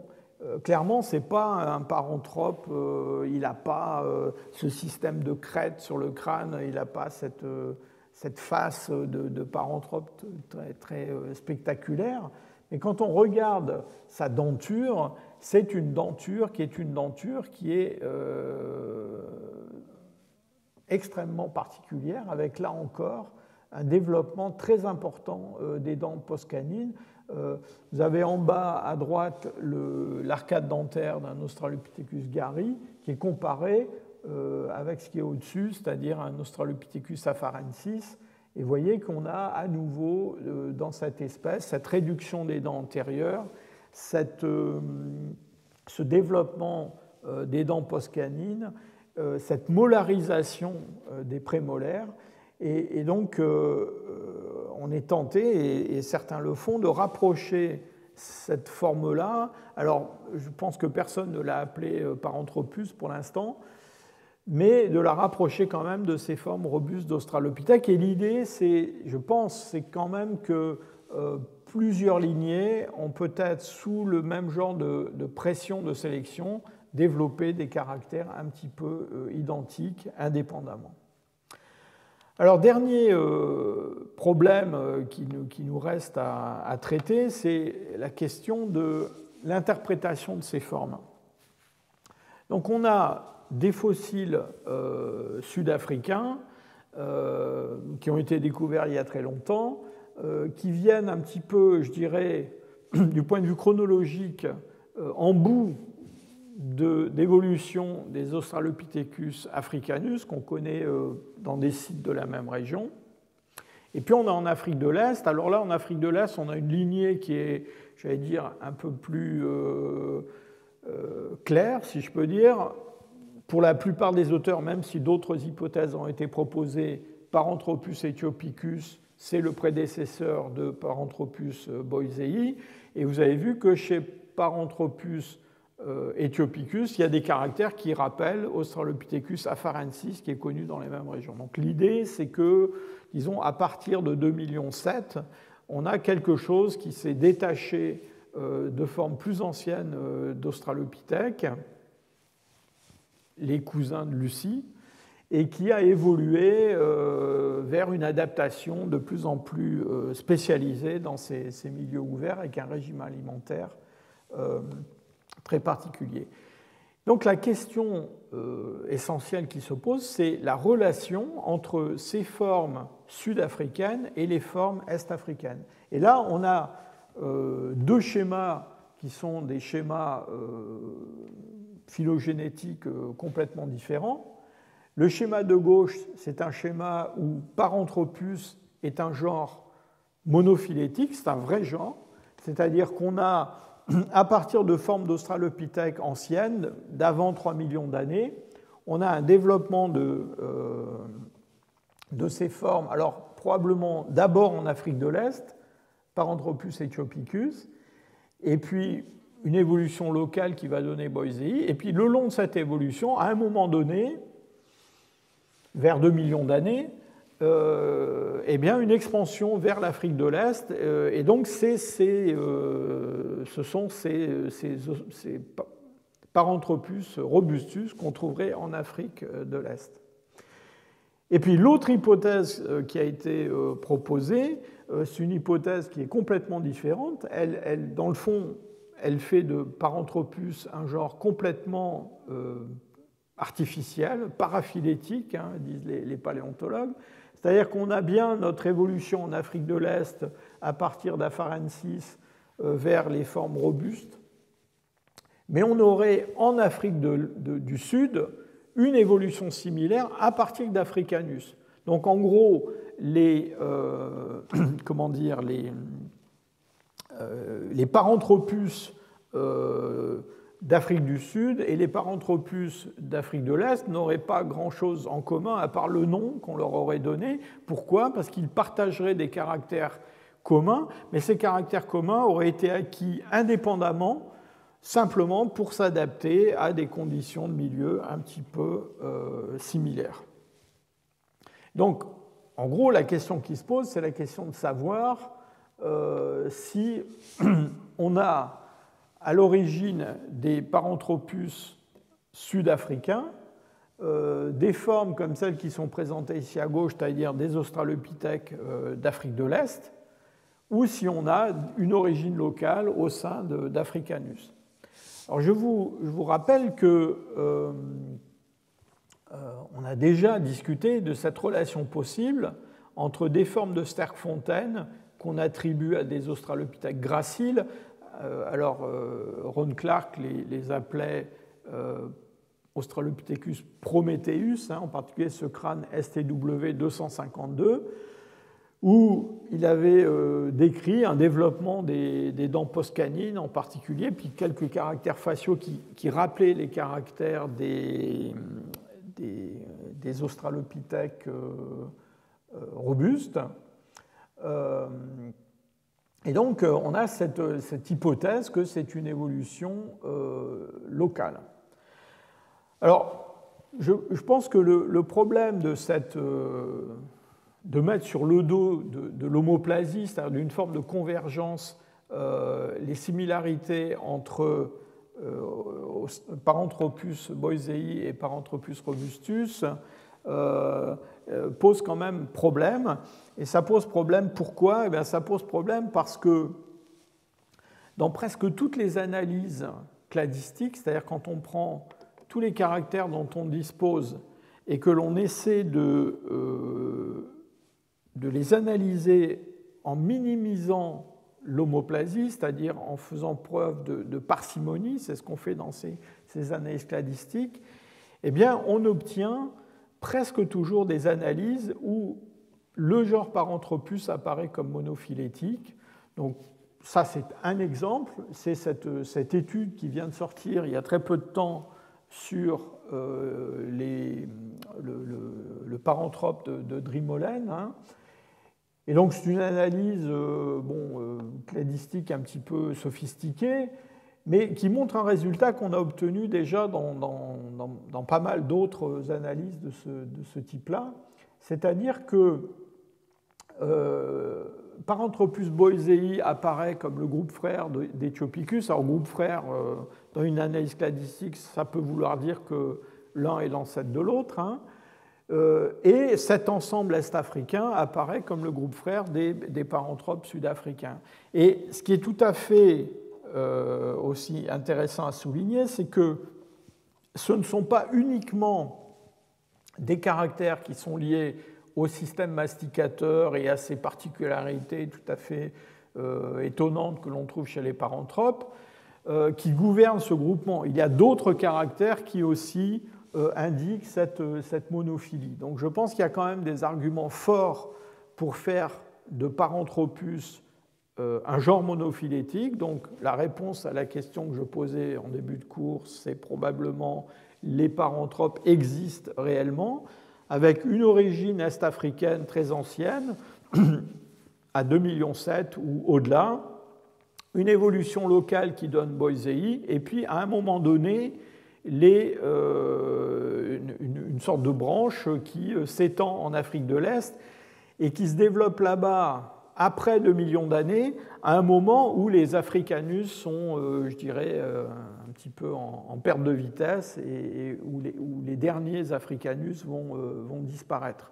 clairement, ce n'est pas un paranthrope, il n'a pas ce système de crête sur le crâne, il n'a pas cette, cette face de, de paranthrope très, très spectaculaire. Mais quand on regarde sa denture, c'est une denture qui est une denture qui est euh, extrêmement particulière, avec là encore un développement très important euh, des dents postcanines. Euh, vous avez en bas à droite l'arcade dentaire d'un Australopithecus gari qui est comparé avec ce qui est au-dessus, c'est-à-dire un Australopithecus afarensis. Et vous voyez qu'on a à nouveau dans cette espèce cette réduction des dents antérieures euh, ce développement euh, des dents postcanines, euh, cette molarisation des prémolaires. Et, donc, on est tenté, et, certains le font, de rapprocher cette forme-là. Alors, je pense que personne ne l'a appelée paranthropus pour l'instant, mais de la rapprocher quand même de ces formes robustes d'Australopithèque. Et l'idée, c'est, je pense, c'est quand même que plusieurs lignées ont peut-être, sous le même genre de, pression de sélection, développé des caractères un petit peu euh, identiques indépendamment. Alors, dernier euh, problème euh, qui nous, reste à, traiter, c'est la question de l'interprétation de ces formes. Donc, on a des fossiles sud-africains qui ont été découverts il y a très longtemps, euh, qui viennent un petit peu, je dirais, du point de vue chronologique, euh, en bout d'évolution des Australopithecus africanus qu'on connaît euh, dans des sites de la même région. Et puis on a en Afrique de l'Est. Alors là, en Afrique de l'Est, on a une lignée qui est, j'allais dire, un peu plus claire, si je peux dire. Pour la plupart des auteurs, même si d'autres hypothèses ont été proposées, Paranthropus ethiopicus c'est le prédécesseur de Paranthropus euh, boisei. Et vous avez vu que chez Paranthropus euh, ethiopicus, il y a des caractères qui rappellent Australopithecus afarensis, qui est connu dans les mêmes régions. Donc l'idée, c'est que, disons, à partir de 2,7 millions, on a quelque chose qui s'est détaché euh, de formes plus anciennes d'Australopithèque, les cousins de Lucie, et qui a évolué euh, vers une adaptation de plus en plus euh, spécialisée dans ces, milieux ouverts avec un régime alimentaire euh, très particulier. Donc la question essentielle qui se pose, c'est la relation entre ces formes sud-africaines et les formes est-africaines. Et là, on a deux schémas qui sont des schémas phylogénétiques complètement différents. Le schéma de gauche, c'est un schéma où Paranthropus est un genre monophylétique, c'est un vrai genre, c'est-à-dire qu'on a, à partir de formes d'Australopithèque anciennes, d'avant 3 millions d'années, on a un développement de, euh, de ces formes, alors probablement d'abord en Afrique de l'Est, Paranthropus ethiopicus, et puis une évolution locale qui va donner Boisei, et puis le long de cette évolution, à un moment donné, vers 2 millions d'années, euh, eh bien, une expansion vers l'Afrique de l'Est. Euh, et donc, euh, ce sont ces, ces, Paranthropus robustus qu'on trouverait en Afrique de l'Est. Et puis l'autre hypothèse qui a été proposée, c'est une hypothèse qui est complètement différente. Elle, dans le fond, elle fait de Paranthropus un genre complètement artificiel, paraphylétique, hein, disent les, paléontologues. C'est-à-dire qu'on a bien notre évolution en Afrique de l'Est à partir d'Afarensis vers les formes robustes, mais on aurait en Afrique du Sud une évolution similaire à partir d'Africanus. Donc en gros, les, euh, comment dire, les, euh, paranthropus euh, d'Afrique du Sud et les paranthropus d'Afrique de l'Est n'auraient pas grand-chose en commun à part le nom qu'on leur aurait donné. Pourquoi? Parce qu'ils partageraient des caractères communs, mais ces caractères communs auraient été acquis indépendamment simplement pour s'adapter à des conditions de milieu un petit peu euh, similaires. Donc, en gros, la question qui se pose, c'est la question de savoir euh, si on a à l'origine des paranthropus sud-africains, euh, des formes comme celles qui sont présentées ici à gauche, c'est-à-dire des australopithèques d'Afrique de l'Est, ou si on a une origine locale au sein d'Africanus. Alors je vous, je vous rappelle que euh, euh, on a déjà discuté de cette relation possible entre des formes de Sterkfontein qu'on attribue à des australopithèques graciles. Euh, alors Ron Clark les, appelait Australopithecus prometheus, hein, en particulier ce crâne STW 252 où il avait euh, décrit un développement des, dents postcanines en particulier, puis quelques caractères faciaux qui, rappelaient les caractères des, des, australopithèques euh, euh, robustes. Et donc, on a cette, hypothèse que c'est une évolution locale. Alors, je, pense que le problème de cette mettre sur le dos de, l'homoplasie, c'est-à-dire d'une forme de convergence, euh, les similarités entre euh, Paranthropus boisei et Paranthropus robustus, euh, pose quand même problème. Et ça pose problème pourquoi? Eh bien, Ça pose problème parce que dans presque toutes les analyses cladistiques, c'est-à-dire quand on prend tous les caractères dont on dispose et que l'on essaie de de les analyser en minimisant l'homoplasie, c'est-à-dire en faisant preuve de, parcimonie, c'est ce qu'on fait dans ces, analyses cladistiques, eh bien, on obtient presque toujours des analyses où le genre Paranthropus apparaît comme monophylétique. Donc, ça, c'est un exemple. C'est cette, étude qui vient de sortir il y a très peu de temps sur euh, les, le, paranthrope de, de. Hein, et donc c'est une analyse euh, bon, euh, cladistique un petit peu sophistiquée, mais qui montre un résultat qu'on a obtenu déjà dans, dans, pas mal d'autres analyses de ce, de ce type-là. C'est-à-dire que euh, Paranthropus boisei apparaît comme le groupe frère d'Ethiopicus. Alors, groupe frère, euh, dans une analyse cladistique, ça peut vouloir dire que l'un est l'ancêtre de l'autre. Hein. Euh, et cet ensemble est-africain apparaît comme le groupe frère des, paranthropes sud-africains. Et ce qui est tout à fait aussi intéressant à souligner, c'est que ce ne sont pas uniquement des caractères qui sont liés au système masticateur et à ses particularités tout à fait euh, étonnantes que l'on trouve chez les paranthropes, qui gouvernent ce groupement. Il y a d'autres caractères qui aussi euh, indique euh, cette, monophilie. Donc je pense qu'il y a quand même des arguments forts pour faire de Paranthropus euh, un genre monophylétique. Donc la réponse à la question que je posais en début de cours, c'est probablement les paranthropes existent réellement, avec une origine est-africaine très ancienne, à 2,7 millions ou au-delà, une évolution locale qui donne Boisei, et puis à un moment donné, euh, une, sorte de branche qui euh, s'étend en Afrique de l'Est et qui se développe là-bas après 2 millions d'années, à un moment où les Africanus sont, euh, je dirais, un petit peu en, perte de vitesse et, où, les, derniers Africanus vont, vont disparaître.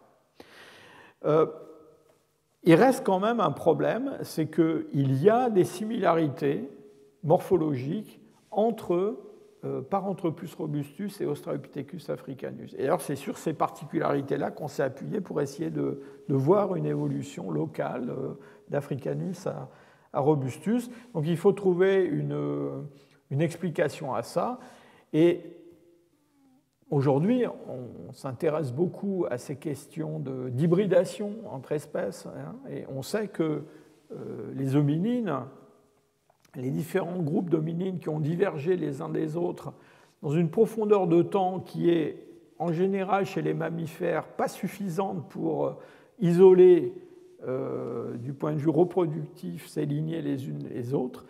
il reste quand même un problème, c'est qu'il y a des similarités morphologiques entre euh, Paranthropus robustus et Australopithecus africanus. Et alors c'est sur ces particularités-là qu'on s'est appuyé pour essayer de, voir une évolution locale euh, d'Africanus à, Robustus. Donc il faut trouver une, une explication à ça. Et Aujourd'hui, on s'intéresse beaucoup à ces questions d'hybridation entre espèces, hein, et on sait que euh, les hominines, les différents groupes d'hominines qui ont divergé les uns des autres dans une profondeur de temps qui est en général chez les mammifères pas suffisante pour euh, isoler euh, du point de vue reproductif ces lignées les unes les autres,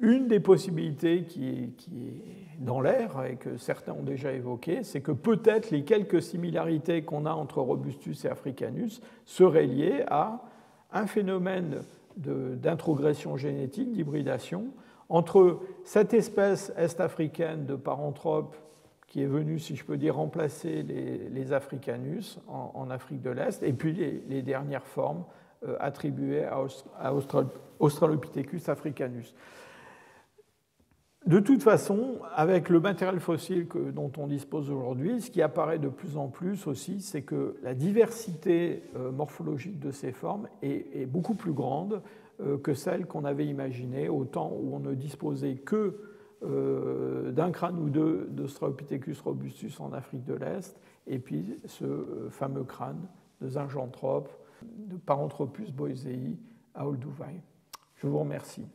une des possibilités qui est, dans l'air et que certains ont déjà évoqué, c'est que peut-être les quelques similarités qu'on a entre Robustus et Africanus seraient liées à un phénomène d'introgression génétique, d'hybridation, entre cette espèce est-africaine de paranthrope qui est venue, si je peux dire, remplacer les, Africanus en, Afrique de l'Est, et puis les, dernières formes euh, attribuées à, Australopithecus africanus. De toute façon, avec le matériel fossile dont on dispose aujourd'hui, ce qui apparaît de plus en plus aussi, c'est que la diversité euh, morphologique de ces formes est, beaucoup plus grande euh, que celle qu'on avait imaginée au temps où on ne disposait que euh, d'un crâne ou deux d'Australopithecus robustus en Afrique de l'Est, et puis ce fameux crâne de Zinjanthrope, de Paranthropus boisei à Olduvai. Je vous remercie.